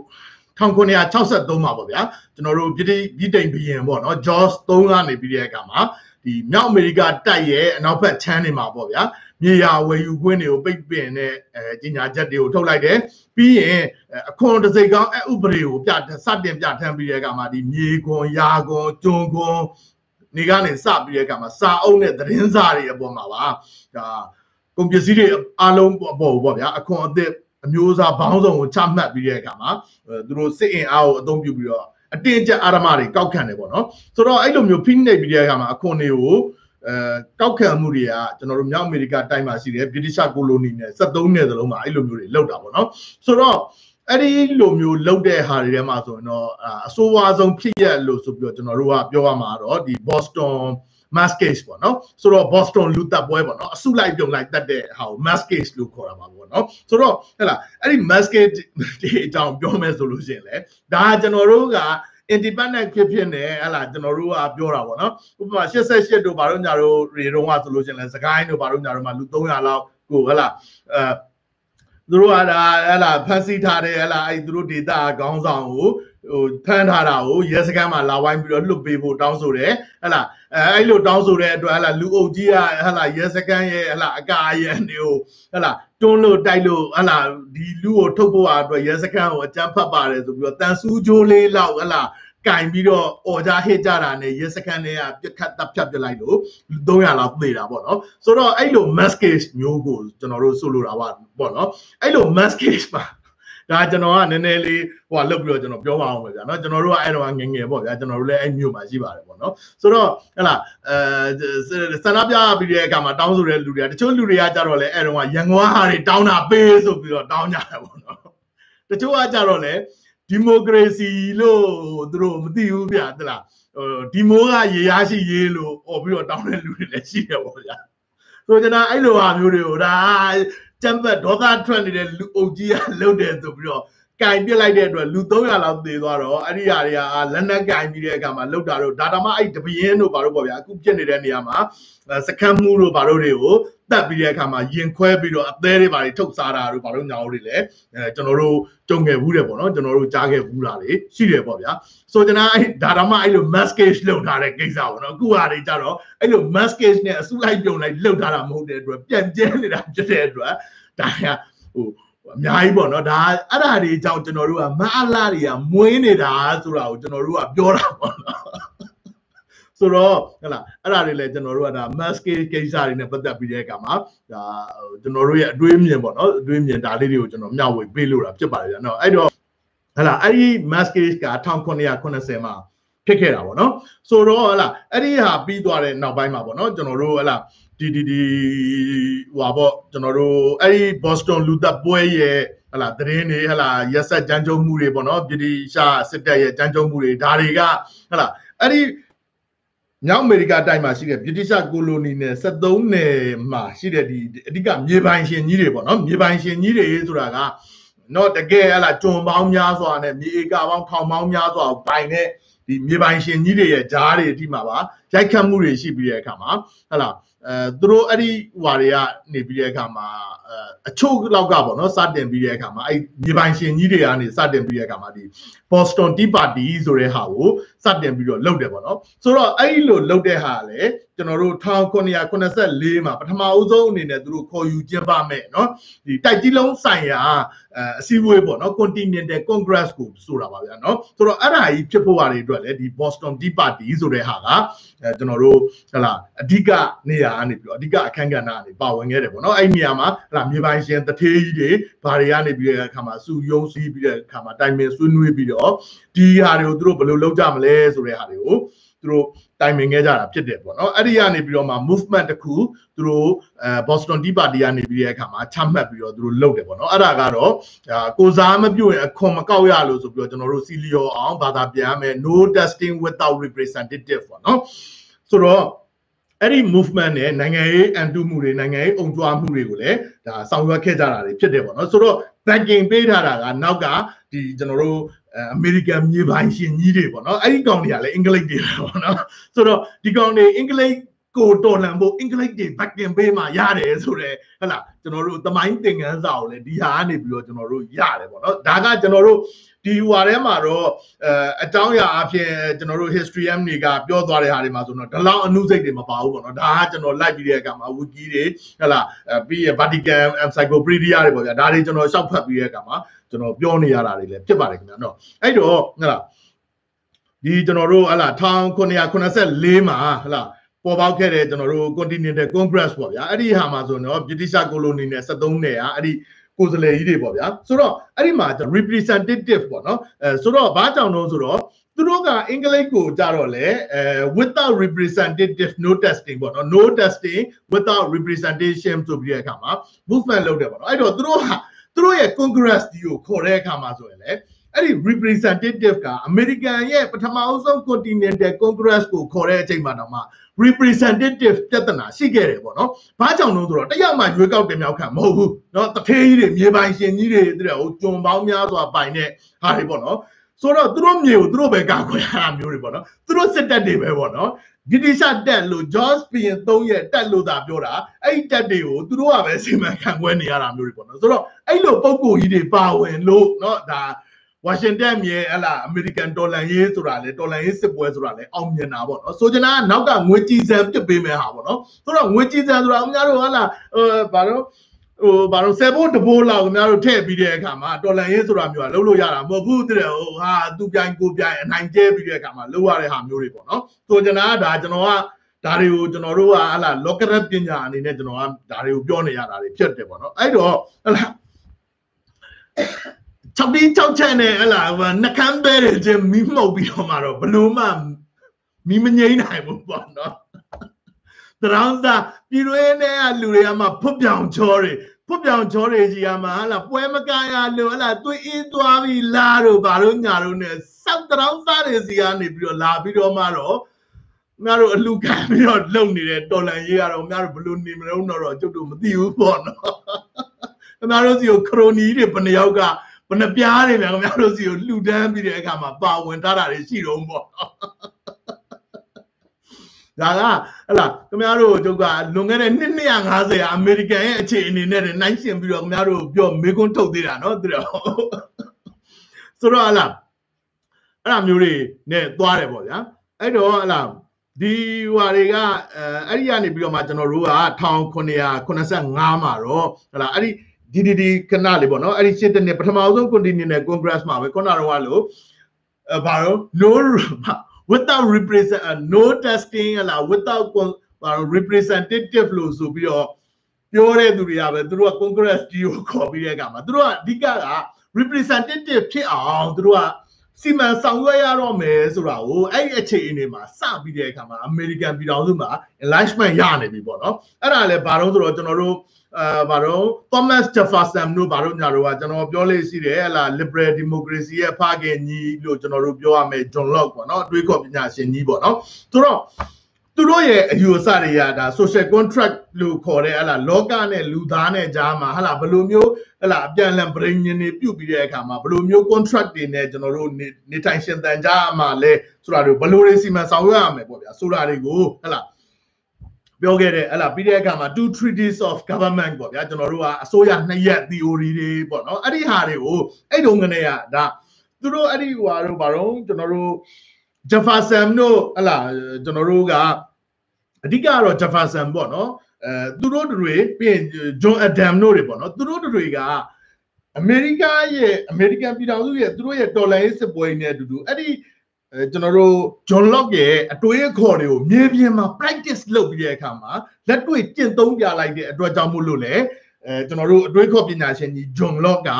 1963မှာပေါ့ဗျာကျွန်တော်တို့ပြည်ပြည်တိန်ဘီယင်ပေါ့နော် Jaws 3ကနေပြီးတဲ့အခါမှာဒီမြောက်အမေရိကတိုက်ရဲ့အနောက်ဘက်ချမ်းတွေမှာပေါ့ဗျာမြေယာဝယ်ယူခွင့်တွေကိုပိတ်ပင်တဲ့အဲကြီးညာချက်တွေကိုထုတ်လိုက်တယ်ပြီးရင်အခွန်တစိကောင်းအဥပဒေကိုပြစတင်ပြထမ်းပြီးတဲ့အခါမှာဒီမြေခွန်ယာခွန်ကျွန်းခွန်နေကနေစပြီးတဲ့အခါမှာစာအုပ်နဲ့သတင်းစာတွေအပေါ်မှာပါဒါကုန်ပစ္စည်းတွေအားလုံးအပေါ်ပေါ့ဗျာအခွန်အသစ် အမျိုးအစားဘောင်းဆောင်ကိုချမှတ်ပြီးတဲ့အခါမှာသူတို့စစ်အင်အားကိုအသုံးပြုပြီးတော့အတင်းကျပ်အာရမတွေကောက်ခံတယ်ပေါ့နော်ဆိုတော့အဲ့လိုမျိုးဖိနှိပ်ပြီးတဲ့အခါမှာအခွန်တွေကိုအဲကောက်ခံမှုတွေကကျွန်တော်တို့မြောက်အမေရိကတိုင်းမှာရှိတယ်ဗြိတိရှကိုလိုနီနဲ့73နယ်စလုံးမှာအဲ့လိုမျိုးတွေလောက်တာပေါ့နော်ဆိုတော့အဲ့ဒီလိုမျိုးလောက်တဲ့ဟာတွေထဲမှာဆိုရင်တော့အဆိုးဝါးဆုံးဖြစ်ရလို့ဆိုပြီးတော့ကျွန်တော်တို့ကပြောရမှာတော့ဒီ Boston mass case ပေါ့နော်ဆိုတော့ Boston လူတက်ပွဲပေါ့နော်အစုလိုက်ပြုံလိုက်တက်တဲ့ဟာကို mass case လို့ခေါ်တာပါပေါ့နော်ဆိုတော့ဟဲ့လားအဲ့ဒီ mass case ဒီအကြောင်းပြောမယ်ဆိုလို့ရှိရင်လေဒါကျွန်တော်တို့က independent ဖြစ်ဖြစ်နေဟလာကျွန်တော်တို့ကပြောတာပေါ့နော်ဥပမာ88တို့ဘာလို့ညာတို့ရေတုံးကဆိုလို့ရှိရင်လဲစကိုင်းတို့ဘာလို့ညာတို့မှာလူ300လောက်ကိုဟလာအဲ သူတို့ကဒါဟလာဖန်ဆီးထားတဲ့ဟလာအဲသူတို့ဒေတာခေါင်းဆောင်ကိုဟိုဖမ်းထားတာကိုရဲစခန်းမှာလာဝိုင်းပြီးတော့လွတ်ပေးဖို့တောင်းဆိုတယ်ဟလာအဲအဲ့လိုတောင်းဆိုတဲ့အတွက်ဟလာလူအုပ်ကြီးကဟလာရဲစခန်းရဲ့ဟလာအကာအယံတွေကိုဟလာတွန်းလို့တိုက်လို့ဟလာဒီလူကိုထုတ်ဖို့အတွက်ရဲစခန်းကိုအကြမ်းဖက်ပါတယ်ဆိုပြီးတော့တန်ဆူးကြိုးလေးလောက်ဟလာ ကင်ပြီးတော့អော်ကြဟစ်ကြတာနဲ့ရဲစခန်းတွေကပြက်ခတ်တပ်ဖြတ်ပြလိုက်လို့300လောက်သေတာပေါ့နော်ဆိုတော့အဲ့လို mass case မျိုးကိုကျွန်တော်တို့ဆိုလိုတာပါပေါ့နော်အဲ့လို mass case မှာဒါကျွန်တော်ကနည်းနည်းလေးဟိုကလုတ်ပြီးတော့ကျွန်တော်ပြောပါအောင်ပဲဗျာနော်ကျွန်တော်တို့ကအဲ့တော့ငငယ်ပေါ့ဗျာကျွန်တော်တို့လည်းအဲ့မြို့မှာရှိပါတယ်ပေါ့နော်ဆိုတော့ဟဲ့လားအဲဆန္ဒပြပြီးတဲ့အခါမှာတောင်းဆိုတဲ့လူတွေကတချို့လူတွေကကြတော့လေအဲ့တော့ရန်ကုန်ဟာတွေတောင်းတာပေးဆိုပြီးတော့တောင်းကြတယ်ပေါ့နော်တချို့ကကြတော့လေ ဒီမိုကရေစီလို့သူတို့မသိဘူးဗျာတလားဟိုဒီမိုးကရေရရှိရေးလို့អော်ပြီးတော့တောင်းတဲ့လူတွေလည်းရှိတယ်ပေါ့ဗျာဆိုကျွန်တော်အဲ့လိုဟာမျိုးတွေကိုဒါကြမ်းပတ်ဒေါသထွက်နေတဲ့လူအုပ်ကြီးကလှုပ်တယ်ဆိုပြီးတော့ ကင်ပြစ်လိုက်တဲ့အတွက်လူ300လောက်သေသွားတော့အဲ့ဒီຢာတွေကလက်နက်ကင်ပြီးတဲ့အခါမှာလှုပ်တာတော့ဒါတမအဲ့တပင်းတို့ဘာလို့ပေါ့ဗျာအခုပြစ်နေတဲ့နေရာမှာစကမ်းမှုတို့ဘာလို့တွေကိုတတ်ပြီးတဲ့အခါမှာရင်ခွဲပြီးတော့အသေးတွေဘာတွေထုတ်စားတာတို့ဘာလို့ညာတို့တွေလည်းအဲကျွန်တော်တို့ကြုံခဲ့ဘူးတယ်ပေါ့နော်ကျွန်တော်တို့ကြားခဲ့ဘူးတာလေရှိတယ်ပေါ့ဗျာဆိုကျွန်တော်အဲ့ဒါတော့မှအဲ့လို maskage လုပ်ထားတဲ့ကိစ္စပေါ့နော်အခုဟာတွေကြတော့အဲ့လို maskage နဲ့အစုလိုက်ပြုံလိုက်လုပ်ထားတာမဟုတ်တဲ့အတွက်ပြန်ကျဲနေတာဖြစ်တဲ့အတွက်ဒါကဟို အများကြီးပေါ့နော်ဒါအဲ့ဒါတွေအကြောင်းကျွန်တော်တို့ကမအလားတွေကမွေးနေတာဆိုတာကိုကျွန်တော်တို့ကပြောတာပေါ့နော်ဆိုတော့ဟဲ့လားအဲ့ဒါတွေလည်းကျွန်တော်တို့ကဒါ mask ကိစ္စတွေနဲ့ပတ်သက်ပြီးတဲ့အခါမှာဒါကျွန်တော်တို့ရဲ့အတွေးမြင်ပေါ့နော်အတွေးမြင်ဒါလေးတွေကိုကျွန်တော်မျှဝေပေးလို့တာဖြစ်ပါတယ်ဗျာနော်အဲ့တော့ဟဲ့လားအဲ့ဒီ mask က1980မှာဖြစ်ခဲ့တာပေါ့နော်ဆိုတော့ဟဲ့လားအဲ့ဒီဟာပြီးသွားတဲ့နောက်ပိုင်းမှာပေါ့နော်ကျွန်တော်တို့ဟဲ့လား ဒီဒီဒီဟွာပေါ့ကျွန်တော်တို့အဲ့ဒီ Boston လူသက်ပွဲရဲ့ဟလာသတင်းတွေဟလာရက်ဆက်ကြမ်းကြုတ်မှုတွေပေါ့နော်ပြည်တိရှာစစ်တပ်ရဲ့ကြမ်းကြုတ်မှုတွေဒါတွေကဟလာအဲ့ဒီမြောက်အမေရိကတိုင်းမှာရှိတဲ့ဗြိတိရှကိုလိုနီနယ်73နယ်မှာရှိတဲ့ဒီအဓိကမြေပိုင်ရှင်ကြီးတွေပေါ့နော်မြေပိုင်ရှင်ကြီးတွေဆိုတာကနော်တကယ်ဟလာကျွန်ပေါင်းများစွာနဲ့မြေဧကပေါင်းထောင်ပေါင်းများစွာပိုင်တဲ့ဒီမြေပိုင်ရှင်ကြီးတွေရဲ့ဂျားတွေအထိမှာပါရိုက်ခတ်မှုတွေရှိပြီးတဲ့အခါမှာဟလာ အဲသူတို့အဲ့ဒီဟွာတွေကနေပြီးတဲ့အခါမှာ အချို့လောက်ကပေါ့နော်စတင်ပြီးတဲ့အခါမှာအဲ့မြေပိုင်ရှင်ကြီးတွေကနေစတင်ပြီးတဲ့အခါမှာဒီ Boston Tea Party ဆိုတဲ့ဟာကိုစတင်ပြီးတော့လုပ်တယ်ပေါ့နော်ဆိုတော့အဲ့ဒီလိုလုပ်တဲ့ဟာလည်းကျွန်တော်တို့1984မှာပထမအဦးဆုံးအနေနဲ့သူတို့ခေါ်ယူကျင်းပမယ်နော်ဒီတိုက်ကြီးလုံးဆိုင်ရာအစည်းအဝေးပေါ့နော် Continental Congress ကိုဆိုတာပါဗျာနော်ဆိုတော့အဲ့ဒါကြီးဖြစ်ဖို့ဟာတွေအတွက်လည်းဒီ Boston Tea Party ဆိုတဲ့ဟာကကျွန်တော်တို့ဟလာအဓိကနေရာကနေပြီးတော့အဓိကအခန်းကဏ္ဍကနေပါဝင်ခဲ့တယ်ပေါ့နော်အဲ့ဒီနေရာမှာဟလာမြေပိုင်ရှင်တထေးကြီးတွေဘာတွေကနေပြီးတဲ့အခါမှာစူယုံစီးပြီးတဲ့အခါမှာတိုင်ပင်ဆွေးနွေးပြီးတော့ဒီဟာတွေကိုသူတို့ဘယ်လိုလုပ်ကြမလဲဆိုတဲ့ဟာတွေကိုသူတို့တိုင်ပင်ခဲ့ကြတာဖြစ်တယ်ပေါ့နော်အဲ့ဒီကနေပြီးတော့မှ movement တစ်ခုသူတို့အဲ Boston Tea Party ကနေပြီးတဲ့အခါမှာချမှတ်ပြီးတော့သူတို့လုပ်တယ်ပေါ့နော်အဲ့ဒါကတော့ကိုစားမပြုတ်ရင်အခွန်မကောက်ရလို့ဆိုပြီးတော့ကျွန်တော်တို့စီလီယိုအောင်ဘာသာပြန်ရမယ် no testing without representative ပေါ့နော်ဆိုတော့ အဲ့ဒီ movement နဲ့နိုင်ငံရေးအန်တုမှုတွေနိုင်ငံရေးအုံကြွားမှုတွေကိုလည်းဒါဆောင်ရွက်ခဲ့ကြတာတွေဖြစ်တယ်ပေါ့နော်ဆိုတော့ backing ပေးထားတာကနောက်ကဒီကျွန်တော်တို့အမေရိကန်မြေပိုင်ရှင်ကြီးတွေပေါ့နော်အဲ့ဒီကောင်တွေကလည်းအင်္ဂလိပ်တွေပေါ့နော်ဆိုတော့ဒီကောင်တွေအင်္ဂလိပ်ကိုတော်လှန်ဖို့အင်္ဂလိပ်တွေ backing ပေးမှရတယ်ဆိုတော့ဟဲ့လားကျွန်တော်တို့သမိုင်းသင်ခန်းစာကိုလည်းဒီဟာကနေပြီးတော့ကျွန်တော်တို့ရတယ်ပေါ့နော်ဒါကကျွန်တော်တို့ ဒီဟွာထဲမှာတော့အဲအကြောင်းအရာအဖြစ်ကျွန်တော်တို့ history m တွေကပြောသွားတဲ့ဟာတွေမှာဆိုတော့ဒီလောက်အနုစိတ်တွေမပါဘူးပေါ့နော်ဒါကကျွန်တော်လိုက်ပြီးတဲ့အခါမှာ wiki တွေဟဲ့လားပြီးရ Vatican encyclopedia တွေပေါ့ဗျာဒါတွေကျွန်တော်ရှောက်ဖတ်ပြီးတဲ့အခါမှာကျွန်တော်ပြောနေရတာတွေလည်းဖြစ်ပါတယ်ခင်ဗျာနော်အဲ့တော့ဟဲ့လားဒီကျွန်တော်တို့ဟဲ့လား1984မှာဟဲ့လားပေါ်ပေါက်ခဲ့တဲ့ကျွန်တော်တို့ Continental Congress ပေါ့ဗျာအဲ့ဒီဟာမှာဆိုတော့ British Colony နဲ့73နယ်อ่ะအဲ့ဒီ ကိုယ်စားလှယ်ကြီးတွေပေါ့ဗျာဆိုတော့အဲ့ဒီမှာ representative ပေါ့နော်အဲဆိုတော့ဘာကြောင့်လို့ဆိုတော့သူတို့ကအင်္ဂလိပ်ကိုကြတော့လေအဲ without representative no testing ပေါ့နော် no testing without representation ဆိုပြီးတဲ့အခါမှာ movement လုပ်တယ်ပေါ့နော်အဲ့တော့သူတို့ဟာသူတို့ရဲ့ congress ဒီကိုခေါ်တဲ့အခါမှာဆိုရင်လေ အဲ့ဒီ representative ကအမေရိကန်ရဲ့ပထမအဆုံး continental congress ကိုခေါ်တဲ့အချိန်မှာတော့မှ representative ပြဿနာရှိခဲ့တယ်ပေါ့နော်။ဘာကြောင့်လို့ဆိုတော့တယောက်မှရွေးကောက်တင်မြောက်ခံမဟုတ်ဘူး။နော်တထေးကြီးတွေမြေပိုင်ရှင်ကြီးတွေတဲ့ဟိုကျွန်ပေါင်းများစွာပိုင်တဲ့ဟာတွေပေါ့နော်။ဆိုတော့သူတို့မြေကိုသူတို့ပဲကာကွယ်ရတာမျိုးတွေပေါ့နော်။သူတို့စစ်တပ်တွေပဲပေါ့နော်။ဂီတိရှတက်လို့ George ပြင်3ရက်တက်လို့သာပြောတာအဲ့ဒီတက်တွေကိုသူတို့ကပဲစီမံခန့်ခွဲနေရတာမျိုးတွေပေါ့နော်ဆိုတော့အဲ့လိုပုံကိုကြီးတွေပါဝင်လို့เนาะဒါ ဝါရှင်တန်မြေဟလာအမေရိကန်ဒေါ်လာရေးဆိုတာလေဒေါ်လာရေးစစ်ပွဲဆိုတာလေအောင်မြင်တာပေါ့နော်ဆိုချင်တာကနောက်ကငွေကြည်စံပြစ်ပေးမယ်ဟာပေါ့နော်ဆိုတော့ငွေကြည်စံဆိုတာအများတို့ဟလာဟိုဘာလို့ဟိုဘာလို့ဆယ်ဘိုးတဘိုးလောက်ခင်ဗျားတို့ထည့်ပြီးတဲ့အခါမှာတော်လန်ရေးဆိုတာမျိုးကလုံးလို့ရတာမဟုတ်ဘူးတဲ့ဟိုဟာသူပြိုင်ကိုပြိုင်အနိုင်ကျဲပြီးတဲ့အခါမှာလုံးရတဲ့ဟာမျိုးတွေပေါ့နော်ဆိုချင်တာကဒါကျွန်တော်ကဒါတွေကိုကျွန်တော်တို့ကဟလာလောကရပညာအနေနဲ့ကျွန်တော်ကဒါတွေကိုပြောနေရတာတွေဖြစ်တယ်ပေါ့နော်အဲ့တော့ဟလာ 6တင်း6ချက်နဲ့ဟလာနှကမ်းပဲတဲ့ချင်းမီးမှုတ်ပြီးတော့မှတော့ဘလို့မှမီးမငိမ့်နိုင်ဘူးပေါ့နော်တရောင်းသားပြည်တွင်းနဲ့လူတွေကမှဖွတ်ပြောင်ချောတွေဖွတ်ပြောင်ချောတွေကြီးကမှဟလာပွဲမကရလို့ဟလာသွေးအေးသွားပြီလားတို့ဘာလို့ညာတို့နဲ့စောက်တရောင်းသားတွေစီကနေပြီးတော့လာပြီးတော့မှတော့ငါတို့အလူခံပြီးတော့လုံနေတဲ့တော်လန်ရေးကတော့ငါတို့ဘလို့နေမလို့တော့ကျုပ်တို့မသိဘူးပေါ့နော်ခင်ဗျားတို့စီကိုခရိုနီတွေဘယ်နှယောက်က ဘယ်နှပြားတွေလဲခင်ဗျားတို့စီကိုလှူဒန်းပြီးတဲ့အခါမှာပါဝင်ထားတာတွေရှိတော့ပေါ့ဒါကဟလာခင်ဗျားတို့ကျုပ်ကလွန်ခဲ့တဲ့နှစ်250အမေရိကန်ရဲ့အခြေအနေနဲ့နှိုင်းယှဉ်ပြီးတော့ခင်ဗျားတို့ပြောမေကွန်းထုတ်သေးတာနော်သူတို့ဆိုတော့ဟလာအဲ့လိုမျိုးတွေနဲ့သွားတယ်ပေါ့ဗျာအဲ့တော့ဟလာဒီဟွာတွေကအဲအဲ့ဒီကနေပြီးတော့မှကျွန်တော်တို့က1985မှာတော့ဟလာအဲ့ဒီ ဒီဒီဒီခဏလေးပေါ့နော်အဲ့ဒီရှစ်တနှစ်ပထမဆုံး continental congress မှာပဲခုနကတော့လို့အဲဘာလို့ no without represent uh, no testing ဟလာ without ဘာလို့ representative လို့ဆိုပြီးတော့ပြောတဲ့သူတွေကပဲသူတို့က congress ကြီးကိုခေါ်ပြီးတဲ့အခါမှာသူတို့ကအဓိကက representative ဖြစ်အောင်သူတို့ကစီမံဆောင်ရွက်ရတော့မယ်ဆိုတာကိုအဲ့ဒီအခြေအနေမှာစပြီးတဲ့အခါမှာအမေရိကန်ပြည်ထောင်စုမှာ enlightenment ရနေပြီပေါ့နော်အဲ့ဒါလည်းဘာလို့ဆိုတော့ကျွန်တော်တို့ အာဘာလို့ Thomas Jefferson တို့ဘာလို့ညာတော့ကကျွန်တော်ပြောလေးရှိတယ်ဟလာ liberal democracy ရဲ့ဖခင်ကြီးလို့ကျွန်တော်တို့ပြောရမယ် John Locke ပေါ့နော်အတွေးခေါ်ပညာရှင်ကြီးပေါ့နော်ဆိုတော့သူတို့ရဲ့အယူအဆတွေကဒါ social contract လို့ခေါ်တဲ့ဟလာလောကနဲ့လူသားနဲ့ကြားမှာဟလာဘယ်လိုမျိုးဟလာအပြန်အလှန်ဗြိဉ္ဉ်တွေပြုတ်ပြီးတဲ့အခါမှာဘယ်လိုမျိုး contract တွေနဲ့ကျွန်တော်တို့နေထိုင်ရှင်သန်ကြမှာလဲဆိုတာတွေဘယ်လိုတွေစီမံဆောင်ရွက်ရမယ်ပေါ့ဗျာဆိုတာတွေကိုဟလာ ပြောခဲ့တဲ့ဟလာပြီးတဲ့အခါမှာ two treaties of government ပေါ့ဗျာကျွန်တော်တို့ကအစိုးရနှစ်ရက် theory တွေပေါ့နော်အဲ့ဒီဟာတွေကိုအဲ့တုန်းကနေကဒါသူတို့အဲ့ဒီဟိုဟာတို့ဘာတော့ကျွန်တော်တို့ Jefferson တို့ဟလာကျွန်တော်တို့ကအဓိကတော့ Jefferson ပေါ့နော်အဲသူတို့တွေပြီးရင် John Adam တို့တွေပေါ့နော်သူတို့တွေကအမေရိကရဲ့အမေရိကန်ပြည်ထောင်စုရဲ့သူတို့ရဲ့တော်လှန်ရေးစစ်ပွဲနဲ့အတူတူအဲ့ဒီအဲ ကျွန်တော်တို့ John Locke ရဲ့အတွေးအခေါ်တွေကိုမြေပြင်မှာ practice လုပ်ပြီးတဲ့အခါမှာလက်တွေ့ကျင့်သုံးပြလိုက်တဲ့အတွက်ကြောင့်မို့လို့လေအဲကျွန်တော်တို့အတွေးခေါ်ပညာရှင်ကြီး John Locke က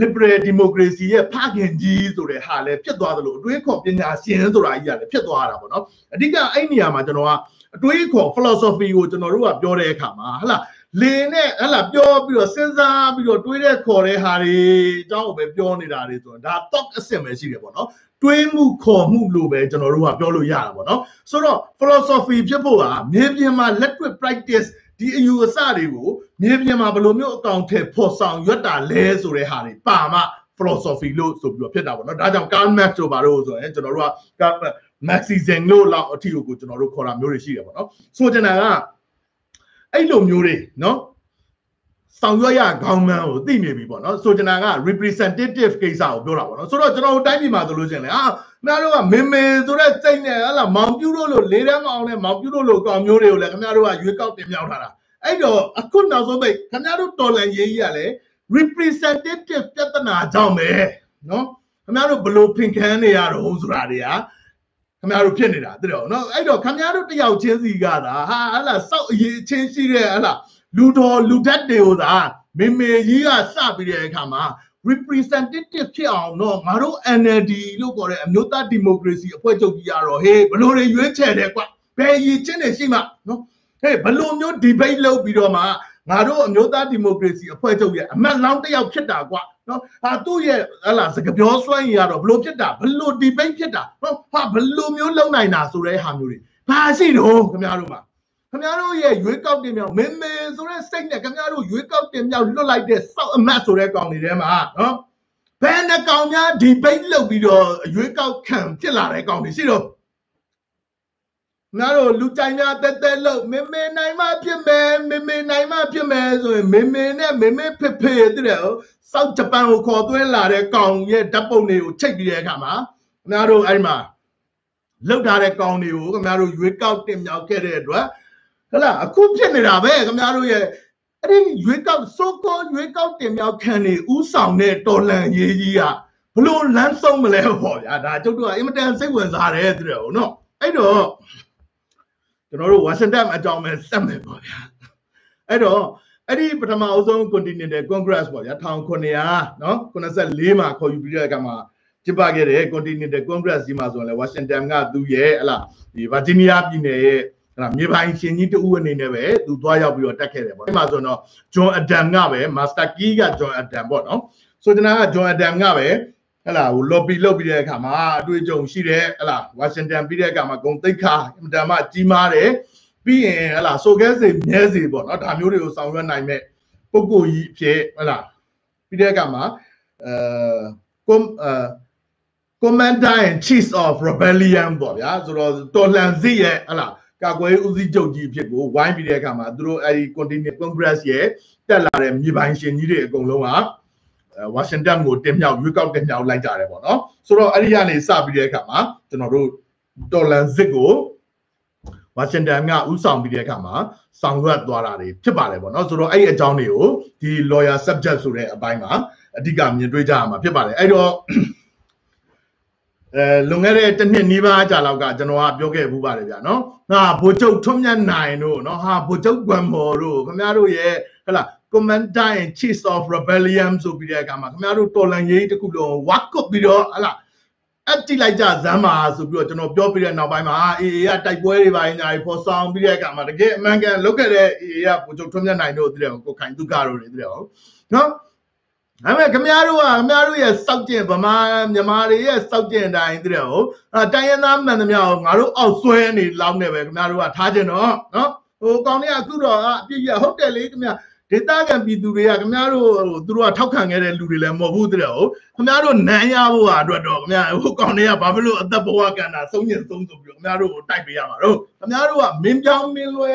liberal democracy ရဲ့ဖခင်ကြီးဆိုတဲ့ဟာလည်းဖြစ်သွားသလိုအတွေးခေါ်ပညာရှင်ဆိုတာကြီးကလည်းဖြစ်သွားတာပေါ့နော်အဓိကအဲ့နေရာမှာကျွန်တော်ကအတွေးခေါ် philosophy ကိုကျွန်တော်တို့ကပြောတဲ့အခါမှာဟလာလေနဲ့ဟလာပြောပြီးတော့စဉ်းစားပြီးတော့တွေးတဲ့ခေါ်တဲ့ဟာတွေအကြောင်းကိုပဲပြောနေတာတွေဆိုတော့ဒါ thought အဆင့်ပဲရှိတယ်ပေါ့နော် တွေးမှုခေါ်မှုလို့ပဲကျွန်တော်တို့ကပြောလို့ရတာပေါ့နော်ဆိုတော့ philosophy ဖြစ်ဖို့ကမြေပြင်မှာလက်တွေ့ practice ဒီအယူအဆတွေကိုမြေပြင်မှာဘယ်လိုမျိုးအကောင်ထဲဖော်ဆောင်ရွက်တာလဲဆိုတဲ့ဟာတွေပါမှ philosophy လို့ဆိုပြီးတော့ဖြစ်တာပေါ့နော်ဒါကြောင့် Karl Marx တို့ဘာလို့ဆိုရင်ကျွန်တော်တို့က Marxism လို့လောက်အထီကိုကျွန်တော်တို့ခေါ်တာမျိုးတွေရှိတယ်ပေါ့နော်ဆိုကြတာကအဲ့လိုမျိုးတွေနော် ဆောင်ရွက်ရခေါင်းမှန်းကိုသိနေပြီပေါ့နော်ဆိုကြတာက representative ကိစ္စကိုပြောတာပေါ့နော်ဆိုတော့ကျွန်တော်တို့တိုင်းပြည်မှာဆိုလို့ရှိရင်လေအာခင်ဗျားတို့ကမေမေဆိုတဲ့စိတ်နဲ့ဟလာမောင်ပြူလို့လို့လေးတန်းမအောင်နဲ့မောင်ပြူလို့လို့ကောင်မျိုးတွေကိုလည်းခင်ဗျားတို့ကရွေးကောက်တင်မြှောက်ထားတာအဲ့တော့အခုနောက်ဆုံးပိတ်ခင်ဗျားတို့တော်လန်ရေးကြီးကလည်း representative ပြဿနာကြောင့်ပဲနော်ခင်ဗျားတို့ဘလို့ဖင်ခန်းနေရတော့ဆိုတာတွေကခင်ဗျားတို့ဖြစ်နေတာတဲ့တော့နော်အဲ့တော့ခင်ဗျားတို့တယောက်ချင်းစီကသာဟာဟလာစောက်အရေးချင်းရှိတဲ့ဟလာ လူတော်လူဓာတ်တွေကိုသာမေမေကြီးကစပြီးတဲ့အခါမှာ representative ဖြစ်အောင်တော့ငါတို့ NLD လို့ခေါ်တဲ့အမျိုးသားဒီမိုကရေစီအဖွဲ့ချုပ်ကြီးရတော့ဟေးဘလို့တွေရွေးချယ်တယ်ကွာဘယ်ရည်ချင်းနေရှိမှနော်ဟေးဘလို့မျိုး debate လုပ်ပြီးတော့မှငါတို့အမျိုးသားဒီမိုကရေစီအဖွဲ့ချုပ်ရဲ့အမတ်လောင်းတစ်ယောက်ဖြစ်တာကွာနော်ဟာသူ့ရဲ့ဟလာစကပြောစွမ်းရတော့ဘလို့ဖြစ်တာဘလို့ debate ဖြစ်တာနော်ဟာဘလို့မျိုးလုံနိုင်တာဆိုတဲ့ဟာမျိုးတွေဘာရှိတော့ခင်ဗျားတို့မှာ ခင်ဗျားတို့ရဲ့ရွေးကောက်တင်မြောက်မင်းမေဆိုတဲ့စိတ်နဲ့ခင်ဗျားတို့ရွေးကောက်တင်မြောက်လွတ်လိုက်တဲ့စောက်အမတ်ဆိုတဲ့ကောင်တွေထဲမှာနော်ဘယ်နှကောင်များဒီဘိတ်လုပ်ပြီးတော့ရွေးကောက်ခံဖြစ်လာတဲ့ကောင်တွေရှိတော့ငါတို့လူကြိုင်များတက်တက်လို့မေမေနိုင်မှဖြစ်မယ်မေမေနိုင်မှဖြစ်မယ်ဆိုရင်မေမေနဲ့မေမေဖေဖေတဲ့စောက်ဂျပန်ကိုခေါ်သွင်းလာတဲ့ကောင်ရဲ့ဓာတ်ပုံတွေကိုချိန်ပြီးတဲ့အခါမှာငါတို့အဲ့မှာလောက်ထားတဲ့ကောင်တွေကိုခင်ဗျားတို့ရွေးကောက်တင်မြောက်ခဲ့တဲ့အတွက် ဟလာအခုဖြစ်နေတာပဲခင်ဗျားတို့ရဲ့အဲ့ဒီရွေးကောက်စိုးကောရွေးကောက်တင်မြောက်ခံနေဥဆောင်တဲ့တော်လန်ရေးကြီးကဘလို့လမ်းဆုံးမလဲပေါ့ဗျာဒါကျုပ်တို့ကအင်မတန်စိတ်ဝင်စားတယ်တဲ့ဟုတ်နော်အဲ့တော့ကျွန်တော်တို့ဝါရှင်တန်အကြောင်းပဲစက်မယ်ပေါ့ဗျာအဲ့တော့အဲ့ဒီပထမအဆုံး Continental Congress ပေါ့ဗျာ1900နော်94မှာခေါ်ယူပြီးတဲ့အခါမှာကျင်းပခဲ့တဲ့ Continental Congress ဒီမှာဆိုရင်လည်း Washington ကသူ့ရဲ့ဟလာဒီ Virginia ပြည်နယ်ရဲ့ ဟလာမြေပိုင်ရှင်ကြီးတဦးအနေနဲ့ပဲသူသွားရောက်ပြီးတော့တက်ခဲ့တယ်ပေါ့ဒီမှာဆိုတော့ John Adam ကပဲ Master Key က John Adam ပေါ့နော်ဆိုကျွန်တော်က John Adam ကပဲဟလာဟို lobby လုပ်ပြီးတဲ့အခါမှာအတွေ့အကြုံရှိတဲ့ဟလာ Washington ပြီးတဲ့အခါမှာဂုံတိတ်ခါအင်တာမကြီးမားတယ်ပြီးရင်ဟလာဆိုကဲစေမြဲစေပေါ့နော်ဒါမျိုးတွေကိုဆောင်ရွက်နိုင်မဲ့ပုဂ္ဂိုလ်ကြီးအဖြစ်ဟလာပြီးတဲ့အခါမှာအဲကွန်အဲ commander in chief of rebellion ပေါ့ဗျာဆိုတော့တော်လှန်စစ်ရဲ့ဟလာ ကာကွယ်ဦးစီးချုပ်ကြီးအဖြစ်ကိုဝိုင်းပြီးတဲ့အခါမှာသူတို့အဲဒီ continental congress ရဲ့တက်လာတဲ့မြေပိုင်ရှင်ကြီးတွေအကုန်လုံးကဝါရှင်တန်ကိုတင်မြောက်ရွေးကောက်တင်မြောက်လိုက်ကြတယ်ပေါ့နော်ဆိုတော့အဲ့ဒီကနေစပြီးတဲ့အခါမှာကျွန်တော်တို့တော်လန်စစ်ကိုဝါရှင်တန်ကဥဆောင်ပြီးတဲ့အခါမှာဆောင်ရွက်သွားတာတွေဖြစ်ပါတယ်ပေါ့နော်ဆိုတော့အဲ့ဒီအကြောင်းတွေကိုဒီ lawyer subject ဆိုတဲ့အပိုင်းမှာအဓိကမြင်တွေ့ကြရမှာဖြစ်ပါတယ်အဲ့တော့ အဲလွန်ခဲ့တဲ့တစ်နှစ်နီးပါးကြာလောက်ကကျွန်တော်ကပြောခဲ့ဘူးပါတယ်ဗျာနော်ဟာဗိုလ်ချုပ်ထွန်းမြတ်နိုင်တို့နော်ဟာဗိုလ်ချုပ်ကွမ်မော်တို့ခင်ဗျားတို့ရဲ့ဟလာ commander in chief of rebellion ဆိုပြီးတဲ့အခါမှာခင်ဗျားတို့တော်လန်ရေးတစ်ခုလုံးဝါကုတ်ပြီးတော့ဟလာအတိလိုက်ကြဇမ်းပါဆိုပြီးတော့ကျွန်တော်ပြောပြတဲ့နောက်ပိုင်းမှာအေအေကတိုက်ပွဲတွေပါညာတွေပေါ်ဆောင်ပြီးတဲ့အခါမှာတကယ်အမှန်ကန်လုပ်ခဲ့တဲ့အေအေကဗိုလ်ချုပ်ထွန်းမြတ်နိုင်တို့တည်းကိုခိုင်သူကတို့တွေတည်းဟုတ်နော် ဒါပေမဲ့ခင်ဗျားတို့ကခင်ဗျားတို့ရဲ့စောက်ကျင်ဗမာမြန်မာတွေရဲ့စောက်ကျင်တိုင်းတည်းဟုတ်တိုင်းရင်းသားမှန်သမျှကိုငါတို့အောက်ဆွဲနေလောက်နေပဲခင်ဗျားတို့ကထားကြတော့နော်ဟိုကောင်းလေးကအခုတော့အပြည့်ရဟုတ်တယ်လေခင်ဗျာဒေသခံပြည်သူတွေကခင်ဗျားတို့သူတို့ကထောက်ခံခဲ့တဲ့လူတွေလည်းမဟုတ်ဘူးတဲ့ဟုတ်ခင်ဗျားတို့နန်းရဖို့အတွက်တော့ခင်ဗျာဟိုကောင်တွေကဘာဖြစ်လို့အသက်ဘဝကန္တာဆုံးညင်ဆုံးဆိုပြီးခင်ဗျားတို့ကိုတိုက်ပေးရမှာတော့ခင်ဗျားတို့ကမင်းပြောင်းမင်းလွဲ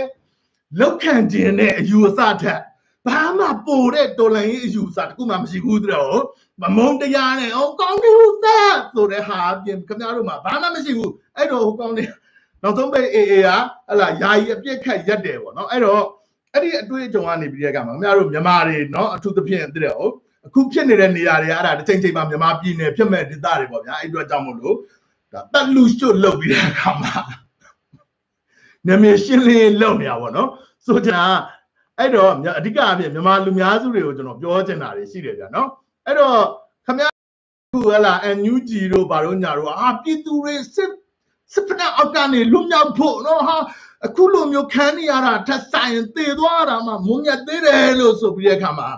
လောက်ခံခြင်းနဲ့အယူအဆထက် ဘာမှပိုတဲ့တော်လိုင်းရေးအယူဆတခုမှမရှိဘူးတော့မမုံတရားနဲ့ဟောကောင်းတယ်ဟူသတ်ဆိုတဲ့ဟာအပြင်ခင်ဗျားတို့မှာဘာမှမရှိဘူးအဲ့တော့ဟိုကောင်းတယ်နောက်ဆုံးပိတ် AA ကဟလာယာယီအပြစ်ခတ်ရက်တယ်ပေါ့နော်အဲ့တော့အဲ့ဒီအတွေ့အကြုံကနေပြီးတဲ့ကမှာခင်ဗျားတို့မြန်မာတွေနော်အထူးသဖြင့်တဲ့ဟုတ်အခုဖြစ်နေတဲ့နေရာတွေအဲ့ဒါတစ်ချိန်ချိန်မှာမြန်မာပြည်နယ်ဖြစ်မဲ့ဒေသတွေပေါ့ဗျာအဲ့အတွက်ကြောင့်မို့လို့ဒါတက်လူကျွတ်လုပ်ပြီးတဲ့အခါမှာနာမည်ရှင်းလင်းလုပ်နေတာပေါ့နော်ဆိုကြ အဲ့တော့အဓိကအဖြစ်မြန်မာလူများစုတွေကိုကျွန်တော်ပြောချင်တာတွေရှိတယ်ဗျာနော်အဲ့တော့ခမရခုဟလာ NUG တို့ဘာလို့ညာတို့အာပြည်သူတွေစစ်စစ်ဖက်အောက်ကနေလွတ်မြောက်ဖို့နော်ဟာအခုလိုမျိုးခံနေရတာထက်ဆိုင်သေသွားတာမှမုံညက်သေးတယ်လို့ဆိုပြီးတဲ့အခါမှာ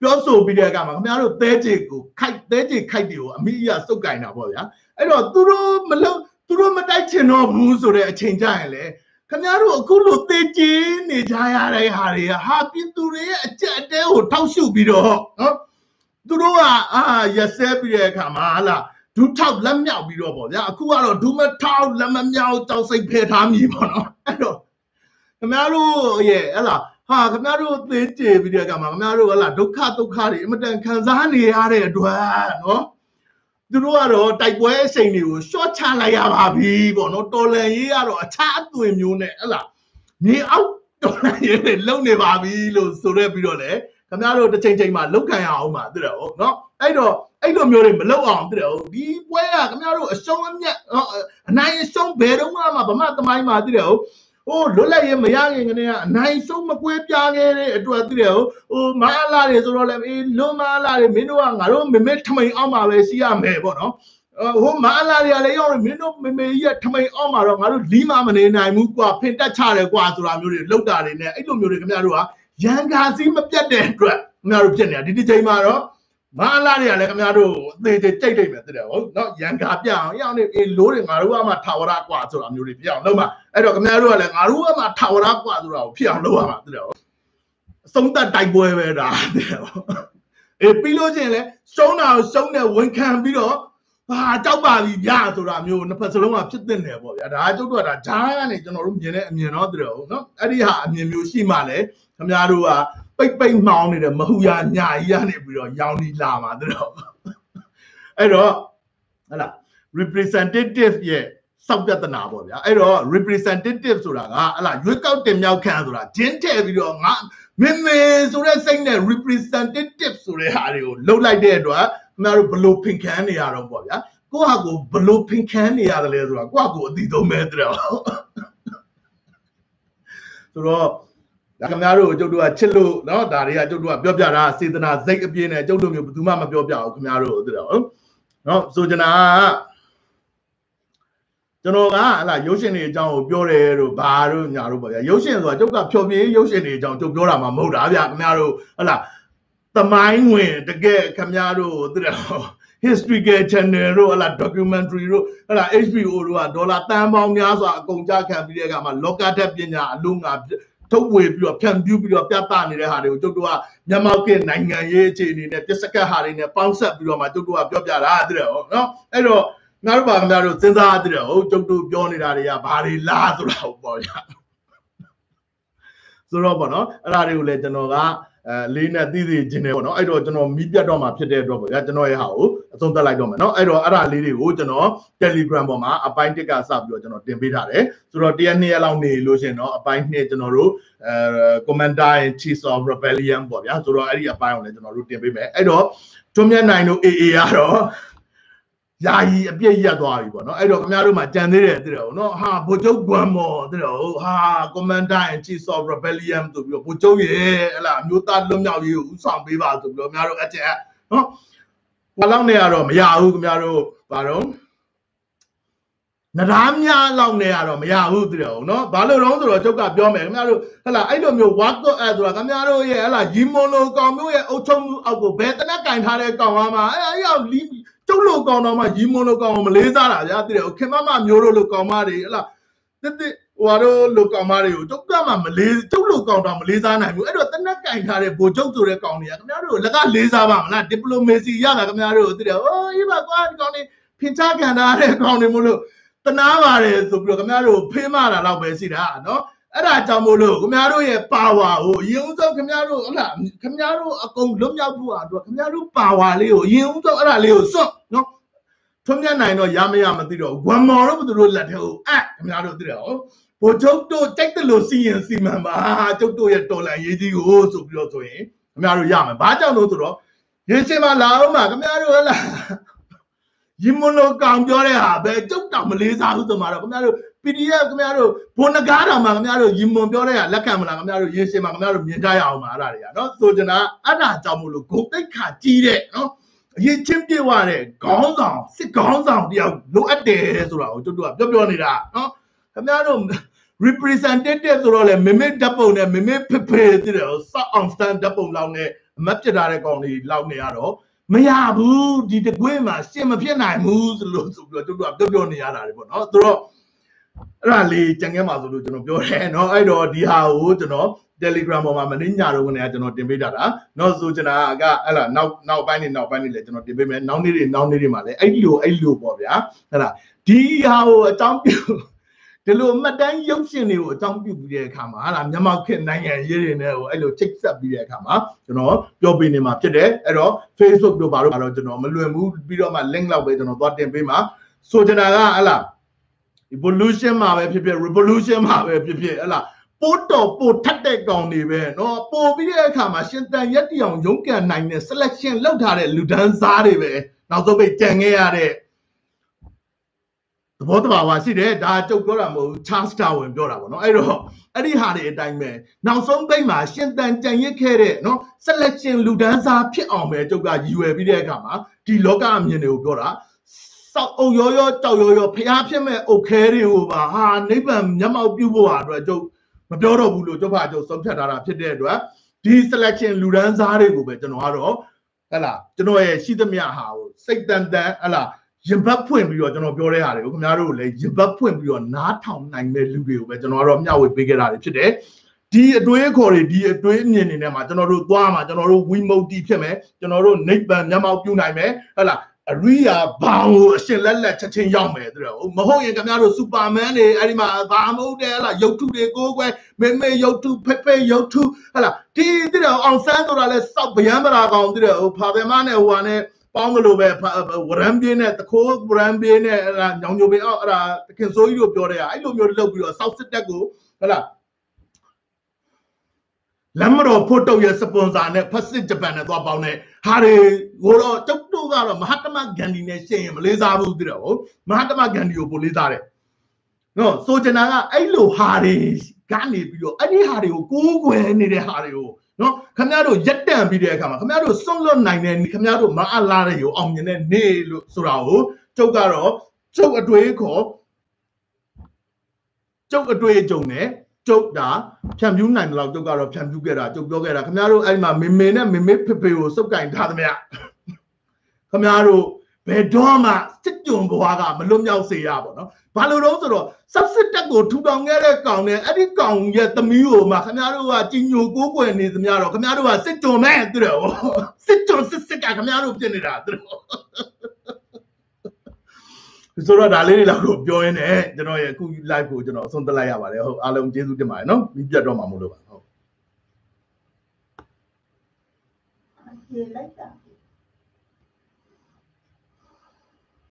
ပြောဆိုပြီးတဲ့အခါမှာခင်ဗျားတို့သဲကြေကိုခိုက်သဲကြေခိုက်တွေကိုအမိအယစုပ်ကင်တာပေါ့ဗျာအဲ့တော့သူတို့မလုံသူတို့မတိုက်ချင်တော့ဘူးဆိုတဲ့အချိန်ကျရင်လေ ခင်ဗျားတို့အခုလိုသေကြေနေကြရတဲ့ဟာတွေကဟာပြည်သူတွေရဲ့အကြက်အတဲကိုထောက်ရှုပြီးတော့နော်သူတို့ကအာရစဲပြီးတဲ့အခါမှာဟာလားဒူးထောက်လက်မြောက်ပြီးတော့ပေါ့ဗျာအခုကတော့ဒူးမထောက်လက်မမြောက်တောက်စိတ်ဖယ်ထားမိပေါ့နော်အဲ့တော့ခင်ဗျားတို့ရဲ့ဟလာဟာခင်ဗျားတို့သိကြပြီးတဲ့အခါမှာခင်ဗျားတို့ဟလာဒုက္ခဒုက္ခတွေအမတန်ခံစားနေရတဲ့အတွက်နော် သူတို့ကတော့တိုက်ပွဲအချိန်တွေကိုရှော့ချလိုက်ရပါပြီပေါ့နော်တော်လန်ရေးကတော့အခြားအသွင်မျိုးနဲ့ဟလာမြေအောက်တော်လန်ရေးတွေလုံနေပါပြီလို့ဆိုရက်ပြီးတော့လေခင်ဗျားတို့တစ်ချိန်ချိန်မှာလောက်ခံရအောင်ပါသိတယ်ဟုတ်နော်အဲ့တော့အဲ့လိုမျိုးတွေမလုပ်အောင်သိတယ်ဟုတ်ဒီပွဲကခင်ဗျားတို့အရှုံးအမြတ်အနိုင်အရှုံးဘယ်တော့မှဗမာသမိုင်းမှာသိတယ်ဟုတ် ဟိုလွတ်လပ်ရေးမရခင်ကနေကအနိုင်ဆုံးမကွဲပြားခဲ့တဲ့အတွက်သိတယ်ဟိုမအားလာတွေဆိုတော့လည်းအေးလွန်မအားလာတွေမင်းတို့ကငါတို့မမေထမိန်အောင်မှာပဲရှိရမယ်ပေါ့နော်ဟိုမအားလာတွေကလည်းရောက်မင်းတို့မမေကြီးကထမိန်အောင်မှာတော့ငါတို့လီးမမနေနိုင်ဘူးကွာဖင်တက်ချတယ်ကွာဆိုတာမျိုးတွေလောက်တာတွေနဲ့အဲ့လိုမျိုးတွေခင်ဗျားတို့ကရန်ကာစီးမပြတ်တဲ့အတွက်ခင်ဗျားတို့ဖြစ်နေတာဒီဒီချိန်မှာတော့ မအားလာတွေကလည်းခင်ဗျားတို့အသေးသေးကြိတ်တိတ်ပဲတဲ့ဟုတ်နော်ရန်ကာပြအောင်ရောက်နေအေးလို့တွေငါတို့ကမှထာဝရကွာဆိုတာမျိုးတွေဖြစ်အောင်လုပ်မှာအဲ့တော့ခင်ဗျားတို့ကလည်းငါတို့ကမှထာဝရကွာဆိုတာကိုဖြစ်အောင်လုပ်ရမှာတဲ့ဟုတ်အဆုံးသက်တိုက်ပွဲပဲဒါတဲ့ဟုတ်အေးပြီးလို့ချင်းလဲရှုံးတာကိုရှုံးတဲ့ဝန်ခံပြီးတော့ဟာကြောက်ပါပြီဗျာဆိုတာမျိုးနှစ်ဖက်စလုံးကဖြစ်တဲ့နယ်ပေါ့ဗျာဒါကျုပ်တို့ကဒါဂျားကနေကျွန်တော်တို့မြင်တဲ့အမြင်တော့တဲ့ဟုတ်နော်အဲ့ဒီဟာအမြင်မျိုးရှိမှလဲခင်ဗျားတို့က ပိတ်ပိတ်မှောင်းနေတဲ့မဟူရညာကြီးကနေပြီးတော့ရောင်ဒီလာမှာတော့အဲ့တော့ဟလာ representative ရဲ့စောက်ပြဿနာပေါ့ဗျာအဲ့တော့ representative ဆိုတာကဟလာရွေးကောက်တင်မြှောက်ခံဆိုတာဂျင်းထဲပြီးတော့ငါမင်းမေဆိုတဲ့စိတ်နဲ့ representative ဆိုတဲ့ဟာတွေကိုလှုပ်လိုက်တဲ့အတွက်ခင်ဗျားတို့ဘလို့ဖင်ခံနေရတော့ပေါ့ဗျာကိုယ့်ဟာကိုဘလို့ဖင်ခံနေရတယ်လဲဆိုတာကိုယ့်ဟာကိုအတိသုံးပဲတဲ့ဆိုတော့ ဒါခင်ဗျားတို့ကျုပ်တို့ကချစ်လို့နော်ဒါတွေကကျုပ်တို့ကပြောပြတာစေတနာစိတ်အပြည့်နဲ့ကျုပ်တို့မျိုးဘယ်သူမှမပြောပြဘူးခင်ဗျားတို့သိတယ်ဟုတ်နော်ဆိုချင်တာကကျွန်တော်ကဟလာရုပ်ရှင်တွေအကြောင်းကိုပြောတယ်တို့ဘာတို့ညာတို့ပေါ့ဗျာရုပ်ရှင်ဆိုတာကျုပ်ကဖြောပြရုပ်ရှင်တွေအကြောင်းကျုပ်ပြောတာမှမဟုတ်တာဗျခင်ဗျားတို့ဟလာသမိုင်းဝင်တကယ်ခင်ဗျားတို့သိတယ် historical channel တို့ဟလာ documentary တို့ဟလာ HBO တို့ကဒေါ်လာတန်ပေါင်းများစွာအကုန်ကြခံပြီးတဲ့အခါမှာလောကဓာတ်ပညာအလုံးငါ ထုတ်ဝေပြီးတော့ဖြန့်ပြူးပြီးတော့ပြသနေတဲ့ဟာတွေကိုကျုပ်တို့ကမြန်မာကနိုင်ငံရေးအခြေအနေနဲ့ပြစ်စကတ်ဟာတွေနဲ့ပေါင်းဆက်ပြီးတော့မှကျုပ်တို့ကပြောပြတာတဲ့ဟုတ်နော်အဲ့တော့ငါတို့ပါခင်ဗျားတို့စဉ်းစားတဲ့ဟုတ်ကျုပ်တို့ပြောနေတာတွေကဘာတွေလားဆိုတာကိုပေါ့ရဆိုတော့ပေါ့နော်အဲ့ဒါတွေကိုလည်းကျွန်တော်က အဲလေးနဲ့သိသိချင်းတယ်ပေါ့နော်အဲ့တော့ကျွန်တော်မီးပြတ်တော့မှဖြစ်တဲ့အတွက်ပေါ့ဗျာကျွန်တော်ရဲ့ဟာကိုအဆုံးသတ်လိုက်တော့မယ်နော်အဲ့တော့အဲ့ဒါလေးတွေကိုကျွန်တော် Telegram ပေါ်မှာအပိုင်းတစ်ကစပြီးတော့ကျွန်တော်တင်ပေးထားတယ်ဆိုတော့တရက်နှစ်ရက်လောက်နေလို့ရှင်တော့အပိုင်းနှစ်ကျွန်တော်တို့အဲ Commander in Chief of Rebellion ပေါ့ဗျာဆိုတော့အဲ့ဒီအပိုင်းကိုလည်းကျွန်တော်တို့တင်ပေးမယ်အဲ့တော့တွန်းမြတ်နိုင်တို့ AA ကတော့ ယာယီအပြည့်ရက်သွားပြီပေါ့နော်အဲ့တော့ခင်ဗျားတို့မှကြံသေးတယ်သိတယ်ဟုတ်နော်ဟာဗိုလ်ချုပ်ကွမ်မော်သိတယ်ဟုတ်ဟာ commander in chief of rebellion ဆိုပြီးတော့ဗိုလ်ချုပ်ရဲ့ဟလာအမျိုးသားလွတ်မြောက်ရေးကိုဥဆောင်ပေးပါဆိုပြီးတော့ခင်ဗျားတို့အချက်နော်ဘာလောက်နေရတော့မရဘူးခင်ဗျားတို့ဘာတော့နရာများလောက်နေရတော့မရဘူးသိတယ်ဟုတ်နော်ဘာလို့တော့ဆိုတော့ကျုပ်ကပြောမယ်ခင်ဗျားတို့ဟလာအဲ့လိုမျိုး work out အဲ့ဆိုတာခင်ဗျားတို့ရဲ့ဟလာရီမွန်လိုကောင်မျိုးရဲ့အုပ်ချုပ်မှုအောက်ကိုဘယ်တနက်ကင်ထားတဲ့ကောင်ကမှအဲ့အဲ့ရောက်လီ ကျုပ်လိုကောင်တော့မှရီမွန်လိုကောင်မလေးစားတာဗျာသိတယ်ခင်မမမျိုးတို့လိုကောင်မတွေဟလာတစ်တစ်ဟိုဟာတို့လိုကောင်မတွေကိုကျုပ်ကမှမလေးကျုပ်လိုကောင်တော့မလေးစားနိုင်ဘူးအဲ့တော့တနက်ကင်ထားတဲ့ဗိုလ်ချုပ်ဆိုတဲ့ကောင်တွေကခင်ဗျားတို့လက်ကလေးစားပါမလားဒီပလိုမေစီရတာခင်ဗျားတို့သိတယ်အိုးအေးပါကွာဒီကောင်တွေဖင်ချခံထားတဲ့ကောင်တွေမလို့တနာပါတယ်ဆိုပြီးတော့ခင်ဗျားတို့ဖေးမတာတော့ပဲရှိတာနော် အဲ့ဒါကြောင့်မို့လို့ခင်ဗျားတို့ရဲ့ပါဝါကိုအရင်ဦးဆုံးခင်ဗျားတို့ဟုတ်လားခင်ဗျားတို့အကုန်လွတ်မြောက်ဖို့အတွက်ခင်ဗျားတို့ပါဝါလေးကိုအရင်ဦးဆုံးအဲ့ဒါလေးကိုစွန့်နော်ထွန်းမြတ်နိုင်တော့ရမရမသိတော့ဝမ်မော်တို့ဘယ်သူတို့လက်ထဲကိုအခင်ဗျားတို့သိတယ်ဟုတ်ဘိုလ်ချုပ်တို့ကြိုက်တယ်လို့စီရင်စီမံပါကျုပ်တို့ရဲ့တော်လန်ရေးကြီးကိုဆိုပြီးတော့ဆိုရင်ခင်ဗျားတို့ရမယ်ဘာကြောင့်လို့ဆိုတော့ရေစင်မှာလာအောင်မှာခင်ဗျားတို့ဟလားရင်မလို့ကောင်ပြောတဲ့ဟာပဲကျုပ်တောင်မလေးစားဘူးဆိုမှတော့ခင်ဗျားတို့ PDF ခင်ဗျားတို့ဘုံနဂါးတော်မှာခင်ဗျားတို့ရင်မွန်ပြောတဲ့ဟာလက်ခံမလားခင်ဗျားတို့ရေစင်မှာခင်ဗျားတို့မြင်ကြရအောင်ပါအဲ့ဒါတွေကနော်ဆိုချင်တာအဲ့ဒါကြောင့်မို့လို့ဂုံတိတ်ခါကြီးတဲ့နော်အရေးချင်းပြေဝတဲ့ခေါင်းဆောင်စစ်ခေါင်းဆောင်တယောက်လိုအပ်တယ်ဆိုတာကိုကျုပ်တို့ကပြောပြောနေတာနော်ခင်ဗျားတို့ representative ဆိုတော့လေမမေဓာတ်ပုံနဲ့မမေဖဖေတည်တယ်စောက်အောင်စတန်ဓာတ်ပုံလောက်နဲ့အမတ်ပြထားတဲ့ကောင်တွေလောက်နေရတော့မရဘူးဒီတကွေးမှာရှင်းမဖြစ်နိုင်ဘူးဆိုလို့ဆိုပြီးတော့တို့တို့ပြောပြောနေရတာတွေပေါ့နော်သူတော့ အဲ့ဒါလေးကြံခဲ့မှာဆိုလို့ကျွန်တော်ပြောတယ်เนาะအဲ့တော့ဒီဟာကိုကျွန်တော် Telegram ပေါ်မှာမနေ့ညတော့ကနေကျွန်တော်တင်ပေးတာတာเนาะဆိုကျွန်တော်ကအဲ့လားနောက်နောက်ပိုင်းနေနောက်ပိုင်းနေလည်းကျွန်တော်တင်ပေးမယ်နောက်နေ့တွေနောက်နေ့တွေမှာလည်းအဲ့လိုအဲ့လိုပေါ့ဗျာဟဲ့လားဒီဟာကိုအကြောင်းပြုဒီလိုမှတ်တမ်းရုပ်ရှင်တွေကိုအကြောင်းပြုပြီးတဲ့အခါမှာဟာလားမြန်မာခေတ်နိုင်ငံရေးတွေနဲ့ဟိုအဲ့လိုချိတ်ဆက်ပြီးတဲ့အခါမှာကျွန်တော်ပြောပြနေမှာဖြစ်တယ်အဲ့တော့ Facebook တို့ဘာလို့ဘာလို့ကျွန်တော်မလွယ်ဘူးပြီးတော့မှ link လောက်ပဲကျွန်တော်သွားတင်ပေးမှာဆိုချင်တာကဟလား evolution မှာပဲဖြစ်ဖြစ် revolution မှာပဲဖြစ်ဖြစ်ဟလားပို့တော်ပို့ထက်တဲ့ကောင်တွေပဲเนาะပို့ပြီးတဲ့အခါမှာရှင်တန်ရက်တီအောင်ရုံးကန်နိုင်တဲ့ selection လောက်ထားတဲ့လူဒန်းစားတွေပဲနောက်ဆုံးပိတ်ကြံခဲ့ရတဲ့သဘောတဘာဝရှိတယ်ဒါကြုတ်ပြောတာမဟုတ်ဘူး Charles Darwin ပြောတာပေါ့နော်အဲ့တော့အဲ့ဒီဟာတွေအတိုင်းပဲနောက်ဆုံးပိတ်မှာရှင်တန်ကြံရစ်ခဲ့တဲ့နော် selection လူဒန်းစားဖြစ်အောင်ပဲကြုတ်ကရည်ရွယ်ပြီးတဲ့အခါမှာဒီလောကအမြင်တွေကိုပြောတာ စောက်အုပ်ရောရောကြောက်ရောရောဖျားဖြစ်မဲ့အုတ်ခဲတွေကိုပါဟာနိဗ္ဗာန်မျက်မှောက်ပြုဖို့ဟာအတွက်ကျုပ်မပြောတော့ဘူးလို့ကျုပ်ဖာကျုပ်ဆုံးဖြတ်ထားတာဖြစ်တဲ့အတွက်ဒီ selection လူဒန်းစားတွေကိုပဲကျွန်တော်ကတော့ဟဲ့လားကျွန်တော်ရဲ့ရှိသမျှဟာကိုစိတ်တန်တန်ဟဲ့လားရင်ဘတ်ဖွင့်ပြီးတော့ကျွန်တော်ပြောတဲ့ဟာတွေကိုခင်ဗျားတို့လည်းရင်ဘတ်ဖွင့်ပြီးတော့နားထောင်နိုင်တဲ့လူတွေကိုပဲကျွန်တော်ကတော့မျှဝေပေးခဲ့တာတွေဖြစ်တယ်ဒီအတွေးခေါ်တွေဒီအတွေးအမြင်တွေနဲ့မှာကျွန်တော်တို့သွားမှာကျွန်တော်တို့ဝီမုတ်တီဖြစ်မယ်ကျွန်တော်တို့နိဗ္ဗာန်မျက်မှောက်ပြုနိုင်မယ်ဟုတ်လား အရိယာဘောင်ကိုအရှင်လက်လက်ချက်ချင်းရောက်မယ်တဲ့ဟုတ်မဟုတ်ရင်ခင်ဗျားတို့စူပါမန်တွေအဲ့ဒီမှာဘာမဟုတ်တယ်ဟလားရုပ်ထုတွေကိုကွယ်မေမေရုပ်ထုဖေဖေရုပ်ထုဟလားဒီတဲ့အောင်ဆန်းဆိုတာလဲစောက်ဗျံပရာကောင်တဲ့ဟိုဖာဘေမနဲ့ဟိုဟာနဲ့ပေါင်းလို့ပဲဝရမ်းပြင်းနဲ့တခိုးဝရမ်းပြင်းနဲ့အဲ့ဒါညောင်ညိုပင်အောက်အဲ့ဒါတခင်စိုးကြီးတို့ပြောတဲ့အဲ့လိုမျိုးလုပ်ပြီးတော့စောက်စစ်တက်ကိုဟလား လမ်းမတော်ဖို့တုတ်ရဲ့စပွန်ဆာနဲ့ဖက်စစ်ဂျပန်နဲ့သွားပေါင်းတဲ့ဟာတွေကိုတော့တုတ်တုတ်ကတော့မဟာတမဂန္ဒီနဲ့ရှင်းရင်မလေးစားဘူးသိတယ်ဟုတ်မဟာတမဂန္ဒီကိုပိုလေးစားတယ်နော်ဆိုချင်တာကအဲ့လိုဟာတွေဂကနေပြီးတော့အဲ့ဒီဟာတွေကိုကိုးကွယ်နေတဲ့ဟာတွေကိုနော်ခင်ဗျားတို့ရက်တန့်ပြီးတဲ့အခါမှာခင်ဗျားတို့စွန့်လွတ်နိုင်တဲ့ခင်ဗျားတို့မအားလာတဲ့ရောအောင်မြင်တဲ့နေလို့ဆိုတာကိုကျုပ်ကတော့ကျုပ်အတွေ့ခေါ်ကျုပ်အတွေ့အကြုံနဲ့ ကျုပ်ဒါဖြန့်ဖြူးနိုင်တယ်လို့ကျုပ်ကတော့ဖြန့်ဖြူးခဲ့တာကျုပ်ပြောခဲ့တာခင်ဗျားတို့အဲ့ဒီမှာမေမေနဲ့မေမေဖေဖေကိုစုပ်ကင်ထားသမျှခင်ဗျားတို့ဘယ်တော့မှစစ်ကြုံဘွားကမလွတ်မြောက်စေရပါတော့ဘာလို့တော့ဆိုတော့ဆက်စစ်တက်ကိုထူထောင်ခဲ့တဲ့ကောင်နဲ့အဲ့ဒီကောင်ရဲ့သမီးကိုမှခင်ဗျားတို့ကကြီးညိုကိုးကွယ်နေသမျှတော့ခင်ဗျားတို့ကစစ်ကြုံမဲ့သူတော့စစ်ကြုံစစ်စစ်ကခင်ဗျားတို့ပြင်နေတာသူတော့ ဆိုတော့ဒါလေးတွေလောက်ကိုပြောရင်းနဲ့ကျွန်တော်ရဲ့အခု live ကိုကျွန်တော်အဆုံးသတ်လိုက်ရပါတယ်ဟုတ်အားလုံးကျေးဇူးတင်ပါတယ်နော်ပြီးပြတ်တော့မှာမလို့ပါဟုတ်ရေလိုက်တာ